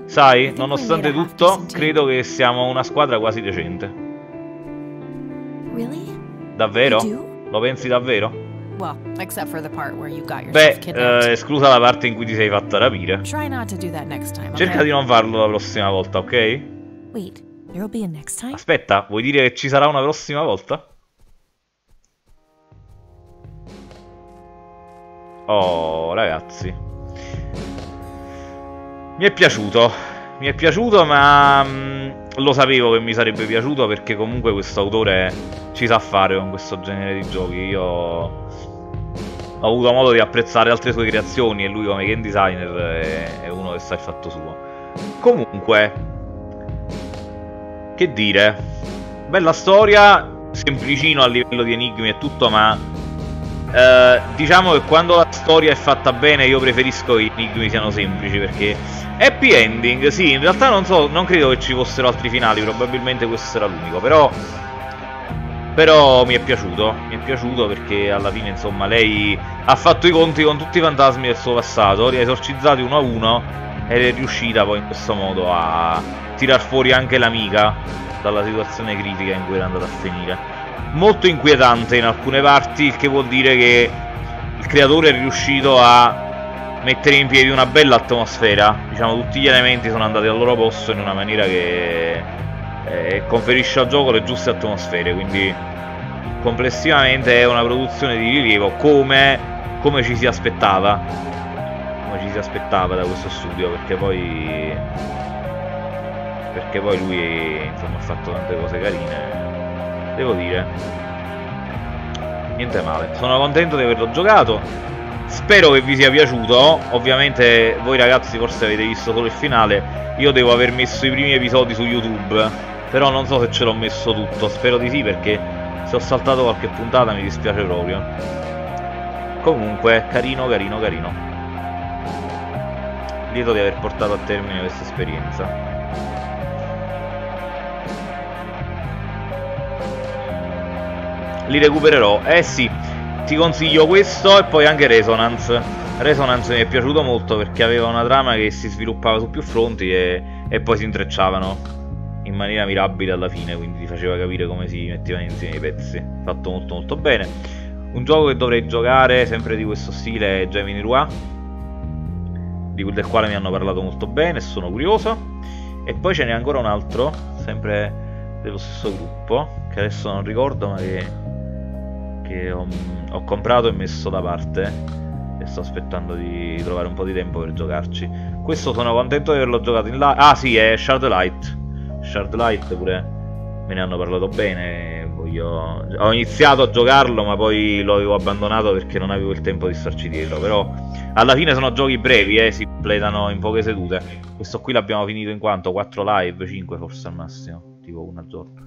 Sai, nonostante tutto, credo che siamo una squadra quasi decente. Davvero? Lo pensi davvero? Beh, eh, esclusa la parte in cui ti sei fatta rapire. Cerca di non farlo la prossima volta, ok? Aspetta, vuoi dire che ci sarà una prossima volta? Oh, ragazzi. Mi è piaciuto. Mi è piaciuto, ma mm, lo sapevo che mi sarebbe piaciuto perché comunque questo autore ci sa fare con questo genere di giochi. Io ho avuto modo di apprezzare altre sue creazioni e lui come game designer è, è uno che sa il fatto suo. Comunque, che dire? Bella storia, semplicino a livello di enigmi e tutto, ma eh, diciamo che quando la storia è fatta bene io preferisco che gli enigmi siano semplici perché happy ending, sì, in realtà non so, non credo che ci fossero altri finali, probabilmente questo era l'unico, però però mi è piaciuto, mi è piaciuto perché alla fine insomma lei ha fatto i conti con tutti i fantasmi del suo passato, li ha esorcizzati uno a uno ed è riuscita poi in questo modo a tirar fuori anche l'amica dalla situazione critica in cui era andata a finire. Molto inquietante in alcune parti, il che vuol dire che il creatore è riuscito a mettere in piedi una bella atmosfera. Diciamo, tutti gli elementi sono andati al loro posto in una maniera che eh, conferisce al gioco le giuste atmosfere. Quindi, complessivamente è una produzione di rilievo come, come ci si aspettava. Come ci si aspettava da questo studio, perché poi. Perché poi lui insomma ha fatto tante cose carine. Devo dire. Niente male. Sono contento di averlo giocato. Spero che vi sia piaciuto. Ovviamente voi ragazzi forse avete visto solo il finale. Io devo aver messo i primi episodi su YouTube. Però non so se ce l'ho messo tutto. Spero di sì perché se ho saltato qualche puntata mi dispiace proprio. Comunque, carino, carino, carino. Lieto di aver portato a termine questa esperienza. Li recupererò. Eh sì, ti consiglio questo e poi anche Resonance. Resonance mi è piaciuto molto perché aveva una trama che si sviluppava su più fronti e, e poi si intrecciavano in maniera mirabile alla fine, quindi ti faceva capire come si mettevano insieme i pezzi. Fatto molto molto bene. Un gioco che dovrei giocare sempre di questo stile è Gemini Roi, del quale mi hanno parlato molto bene, sono curioso. E poi ce n'è ancora un altro, sempre dello stesso gruppo, che adesso non ricordo ma che, che ho, ho comprato e messo da parte e sto aspettando di trovare un po' di tempo per giocarci. Questo sono contento di averlo giocato in live. Ah sì, è Shard Light. Shard Light pure me ne hanno parlato bene. Voglio... Ho iniziato a giocarlo ma poi lo avevo abbandonato perché non avevo il tempo di starci dietro. Però alla fine sono giochi brevi, eh, si completano in poche sedute. Questo qui l'abbiamo finito in quanto? 4 live, 5 forse al massimo. Tipo una giorno.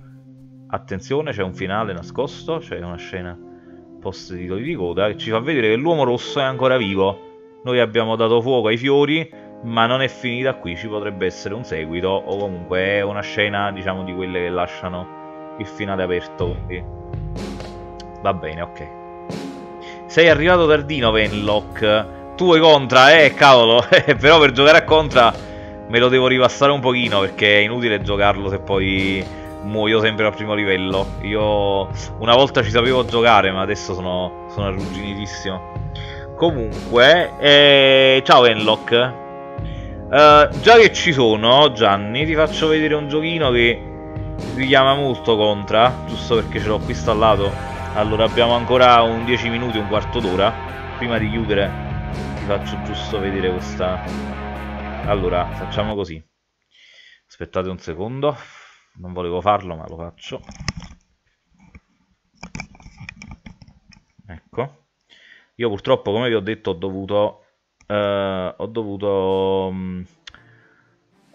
Attenzione, c'è un finale nascosto, c'è una scena post titoli di coda che ci fa vedere che l'uomo rosso è ancora vivo. Noi abbiamo dato fuoco ai fiori, ma non è finita qui, ci potrebbe essere un seguito o comunque è una scena, diciamo, di quelle che lasciano il finale aperto, quindi va bene, ok. Sei arrivato tardino, Venlock. Tu vuoi contra, eh, cavolo, però per giocare a contra me lo devo ripassare un pochino perché è inutile giocarlo se poi muoio sempre al primo livello. Io una volta ci sapevo giocare, ma adesso sono, sono arrugginitissimo. Comunque, eh, ciao Enlock. Uh, già che ci sono, Gianni, ti faccio vedere un giochino che si chiama molto Contra, giusto perché ce l'ho qui installato. Allora abbiamo ancora un 10 minuti, un quarto d'ora. Prima di chiudere ti faccio giusto vedere questa... Allora, facciamo così. Aspettate un secondo. Non volevo farlo, ma lo faccio. Ecco. Io purtroppo, come vi ho detto, ho dovuto, uh, ho dovuto um,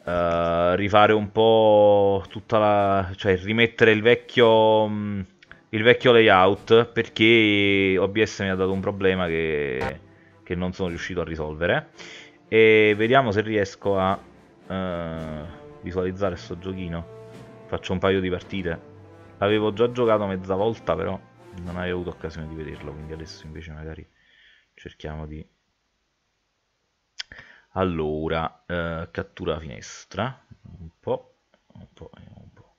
uh, rifare un po' tutta la... cioè rimettere il vecchio, um, il vecchio layout perché OBS mi ha dato un problema che, che non sono riuscito a risolvere e vediamo se riesco a uh, visualizzare questo giochino. Faccio un paio di partite. Avevo già giocato mezza volta però non avevo avuto occasione di vederlo, quindi adesso invece magari cerchiamo di allora eh, cattura finestra un po' un po' un po'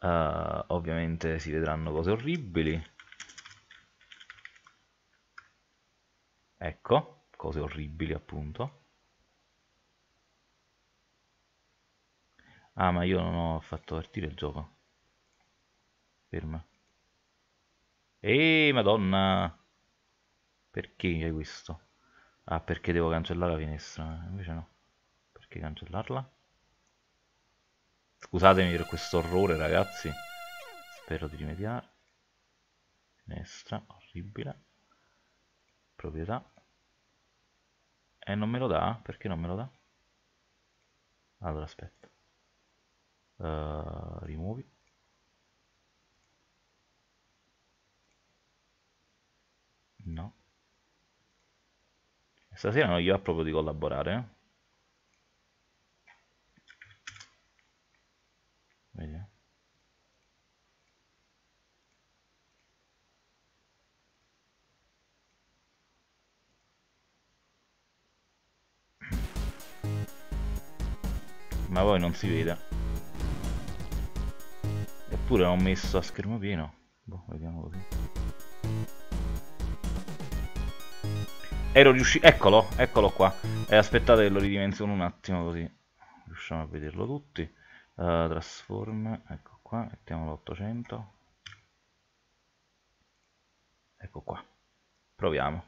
uh, ovviamente si vedranno cose orribili. Ecco cose orribili appunto ah ma io non ho fatto partire il gioco ferma Ehi, madonna! Perché hai questo? Ah, perché devo cancellare la finestra? Invece no. Perché cancellarla? Scusatemi per questo orrore, ragazzi. Spero di rimediare. Finestra, orribile. Proprietà. E non me lo dà? Perché non me lo dà? Allora, aspetta. Uh, rimuovi. No. Stasera non gli va proprio di collaborare. Eh? Vediamo. Ma poi non si vede. Eppure l'ho messo a schermo pieno. Boh, vediamo così. Ero riuscito... Eccolo, eccolo qua. E aspettate che lo ridimensiono un attimo così riusciamo a vederlo tutti. Uh, trasform, ecco qua, mettiamolo 800. Ecco qua. Proviamo.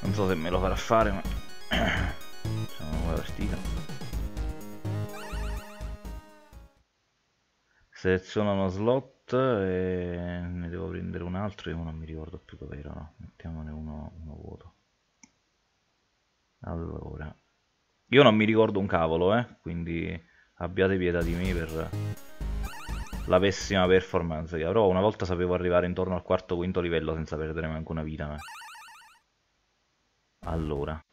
Non so se me lo farà fare, ma... Facciamo una partita. Seleziono uno slot e ne devo prendere un altro io non mi ricordo più dove era no? mettiamone uno, uno vuoto. Allora. Io non mi ricordo un cavolo eh quindi abbiate pietà di me per la pessima performance che avrò. Una volta sapevo arrivare intorno al quarto quinto livello senza perdere manco una vita ma... allora.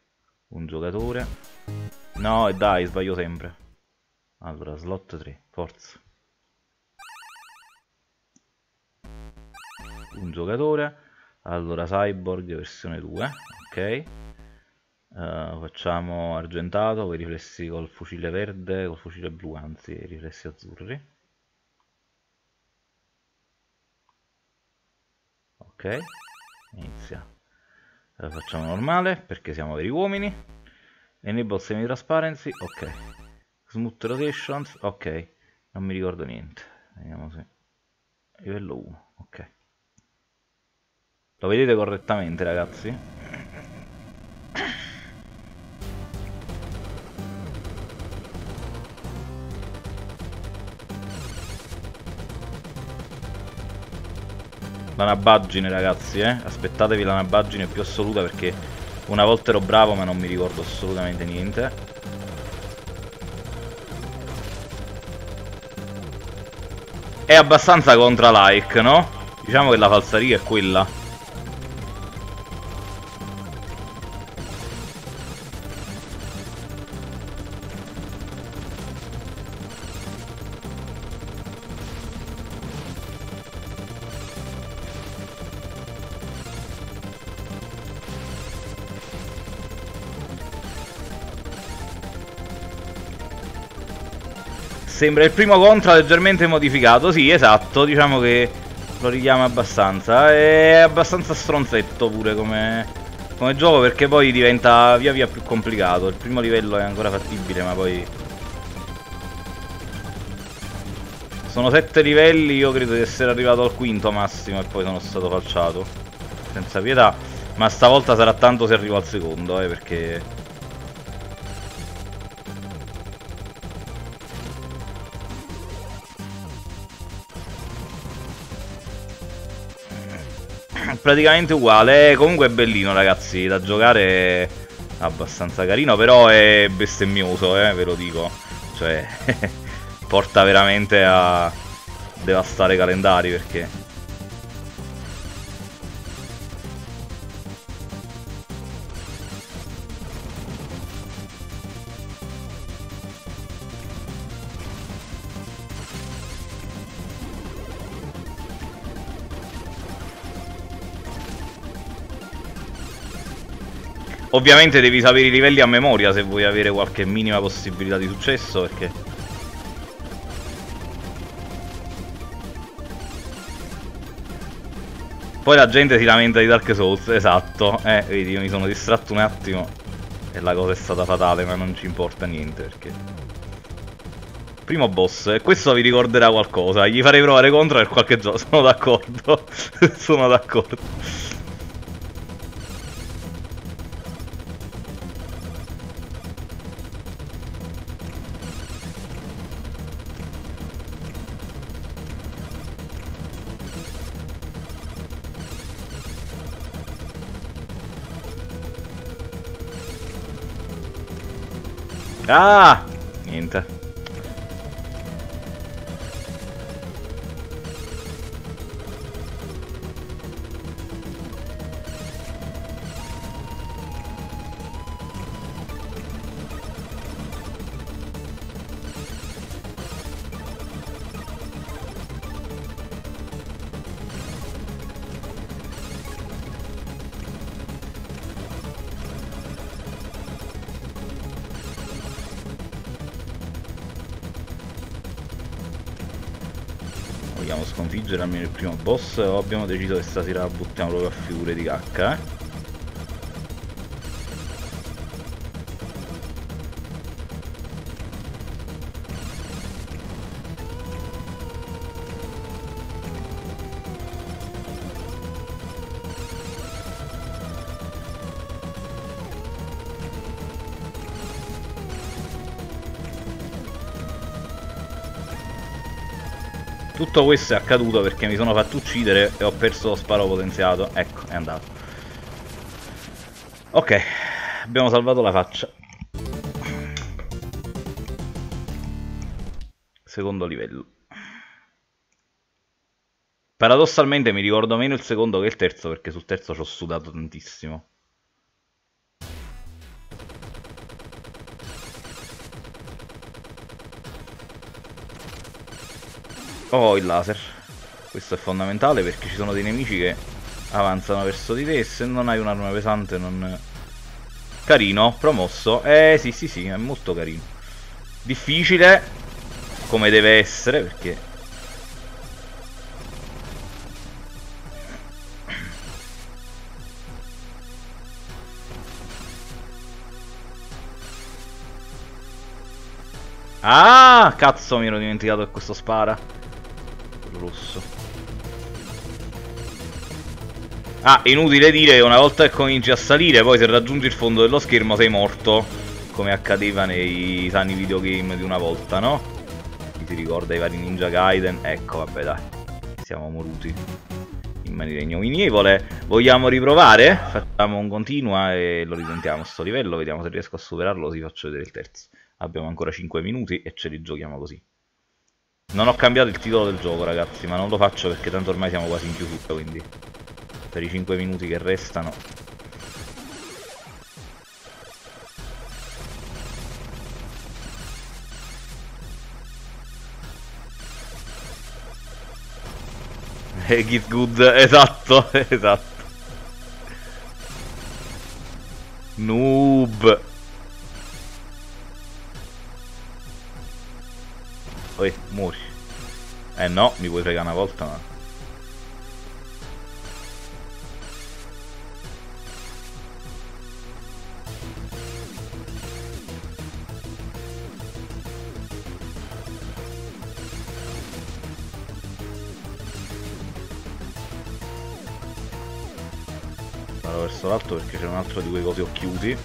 Un giocatore. No e dai sbaglio sempre. Allora slot 3 forza un giocatore. Allora cyborg versione 2 ok? Uh, facciamo argentato con i riflessi col fucile verde col fucile blu anzi i riflessi azzurri. Ok inizia. Uh, facciamo normale perché siamo veri uomini. Enable semi transparency ok. Smooth rotations ok. Non mi ricordo niente. Vediamo se livello 1 ok Lo vedete correttamente, ragazzi? La nabbaggine, ragazzi, eh? Aspettatevi la nabbaggine più assoluta perché una volta ero bravo ma non mi ricordo assolutamente niente. È abbastanza contra-like, no? Diciamo che la falsariga è quella. Sembra il primo contra leggermente modificato. Sì, esatto, diciamo che lo richiama abbastanza. È abbastanza stronzetto pure come, come gioco perché poi diventa via via più complicato. Il primo livello è ancora fattibile, ma poi... Sono sette livelli, io credo di essere arrivato al quinto massimo e poi sono stato falciato. Senza pietà. Ma stavolta sarà tanto se arrivo al secondo, eh, perché... praticamente uguale. Comunque è bellino, ragazzi. Da giocare è abbastanza carino. Però è bestemmioso, eh, ve lo dico. Cioè, porta veramente a devastare calendari perché Ovviamente devi sapere i livelli a memoria se vuoi avere qualche minima possibilità di successo perché... Poi la gente si lamenta di Dark Souls, esatto. Eh, vedi, io mi sono distratto un attimo e la cosa è stata fatale, ma non ci importa niente perché... Primo boss, questo vi ricorderà qualcosa, gli farei provare contro per qualche gioco, sono d'accordo, sono d'accordo. Ah! Niente. Sconfiggere almeno il primo boss o abbiamo deciso che stasera la buttiamo proprio a figure di cacca, eh? Tutto questo è accaduto perché mi sono fatto uccidere e ho perso lo sparo potenziato. Ecco, è andato. Ok, abbiamo salvato la faccia. Secondo livello. Paradossalmente mi ricordo meno il secondo che il terzo perché sul terzo ci ho sudato tantissimo. Oh, il laser. Questo è fondamentale perché ci sono dei nemici che avanzano verso di te e se non hai un'arma pesante non... Carino, promosso. Eh sì sì sì, è molto carino. Difficile, come deve essere, perché... Ah, cazzo mi ero dimenticato che questo spara rosso Ah, inutile dire che una volta che cominci a salire, poi se raggiungi il fondo dello schermo sei morto, come accadeva nei sani videogame di una volta, no? Chi si ricorda i vari Ninja Gaiden? Ecco, vabbè dai, siamo moruti in maniera ignominevole. Vogliamo riprovare? Facciamo un continua e lo risentiamo sto livello, vediamo se riesco a superarlo, così faccio vedere il terzo. Abbiamo ancora 5 minuti e ce li giochiamo così. Non ho cambiato il titolo del gioco, ragazzi, ma non lo faccio perché tanto ormai siamo quasi in chiusura, quindi per i 5 minuti che restano Get good, esatto, esatto. Noob. Oi, muori. Eh no, mi puoi fregare una volta, ma... Verso l'alto perché c'è un altro di quei cosi occhiuti.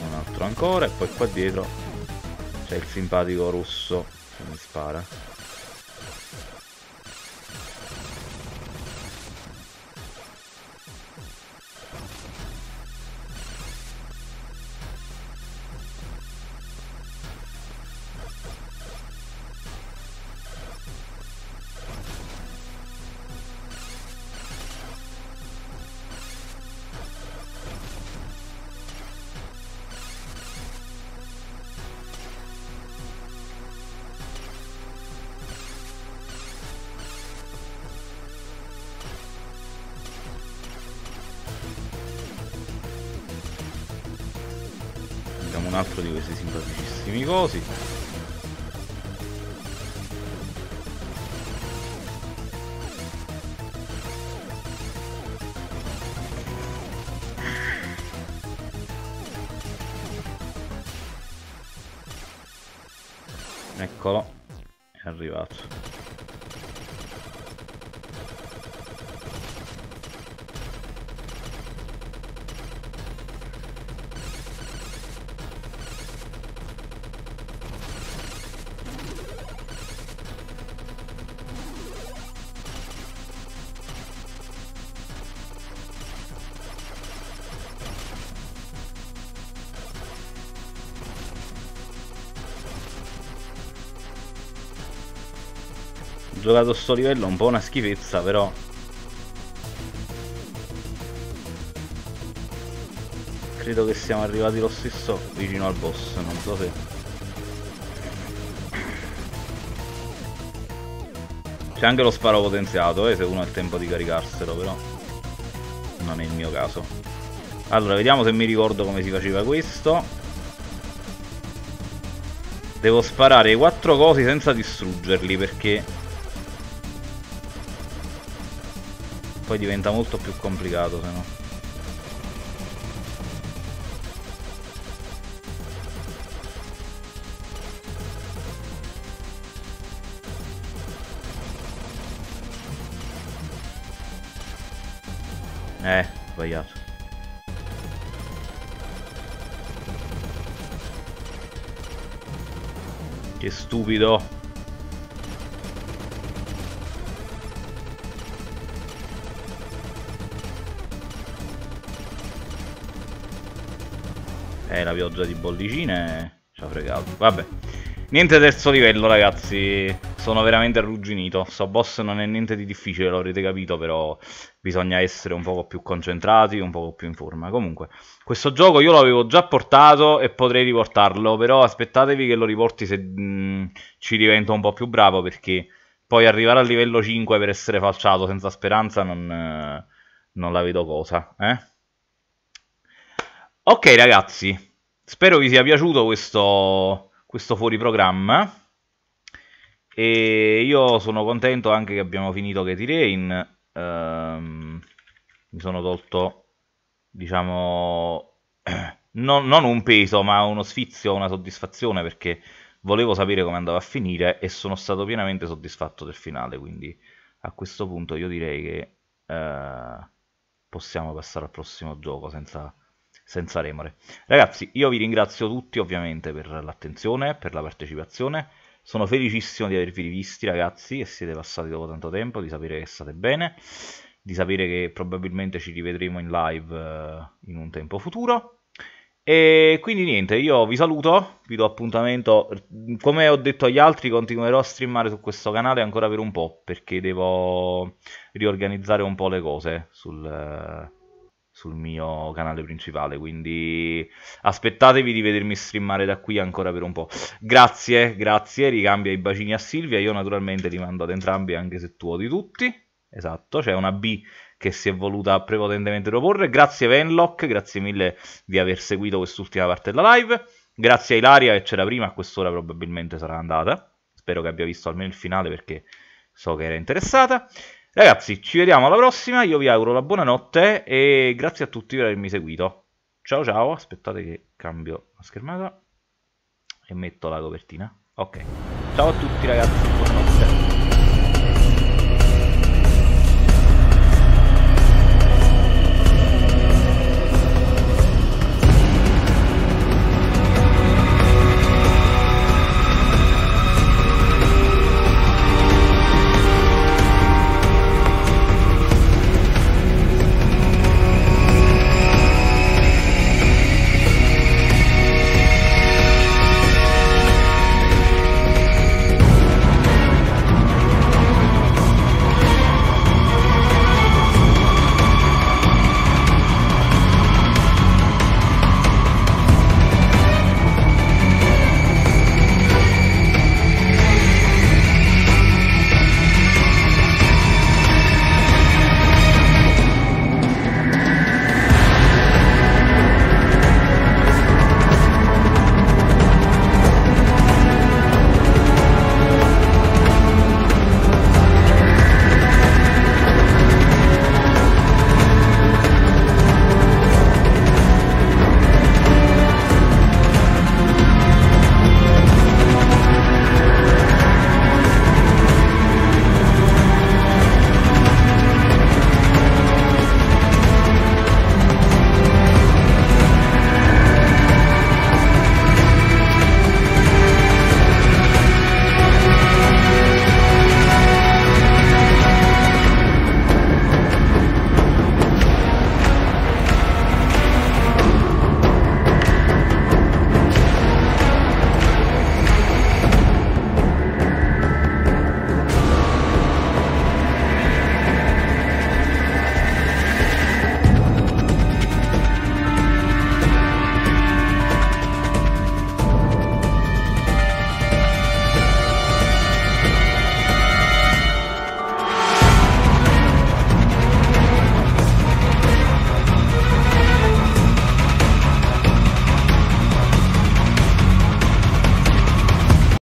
Un altro ancora e poi qua dietro c'è il simpatico rosso che mi spara. negocio. Giocato sto livello un po' una schifezza però. Credo che siamo arrivati lo stesso vicino al boss, non so se. C'è anche lo sparo potenziato, eh, se uno ha il tempo di caricarselo però Non è il mio caso. Allora, vediamo se mi ricordo come si faceva questo. Devo sparare i quattro cosi senza distruggerli perché poi diventa molto più complicato se no. Eh sbagliato. Che stupido pioggia di bollicine ci ha fregato. Vabbè. Niente terzo livello, ragazzi. Sono veramente arrugginito. Sto boss non è niente di difficile, lo avrete capito, però bisogna essere un poco più concentrati, un poco più in forma. Comunque, questo gioco io l'avevo già portato e potrei riportarlo, però aspettatevi che lo riporti se mh, ci divento un po' più bravo, perché poi arrivare al livello 5 per essere falciato senza speranza non, eh, non la vedo cosa, eh? Ok ragazzi, spero vi sia piaciuto questo, questo fuori programma e io sono contento anche che abbiamo finito Katie Rain, ehm, mi sono tolto diciamo non, non, un peso ma uno sfizio, una soddisfazione perché volevo sapere come andava a finire e sono stato pienamente soddisfatto del finale. Quindi a questo punto io direi che eh, possiamo passare al prossimo gioco senza, senza remore. Ragazzi, io vi ringrazio tutti ovviamente per l'attenzione, per la partecipazione. Sono felicissimo di avervi rivisti, ragazzi, e siete passati dopo tanto tempo, di sapere che state bene, di sapere che probabilmente ci rivedremo in live eh, in un tempo futuro. E quindi niente, io vi saluto, vi do appuntamento. Come ho detto agli altri, continuerò a streamare su questo canale ancora per un po', perché devo riorganizzare un po' le cose sul, sul mio canale principale. Quindi aspettatevi di vedermi streamare da qui ancora per un po'. Grazie, grazie, ricambia i bacini a Silvia. Io naturalmente li mando ad entrambi, anche se tu odi tutti. Esatto, c'è una B che si è voluta prepotentemente proporre. Grazie Venlock, grazie mille di aver seguito quest'ultima parte della live. Grazie a Ilaria che c'era prima, a quest'ora probabilmente sarà andata. Spero che abbia visto almeno il finale perché so che era interessata. Ragazzi, ci vediamo alla prossima, io vi auguro la buonanotte e grazie a tutti per avermi seguito. Ciao ciao, aspettate che cambio la schermata e metto la copertina. Ok, ciao a tutti ragazzi.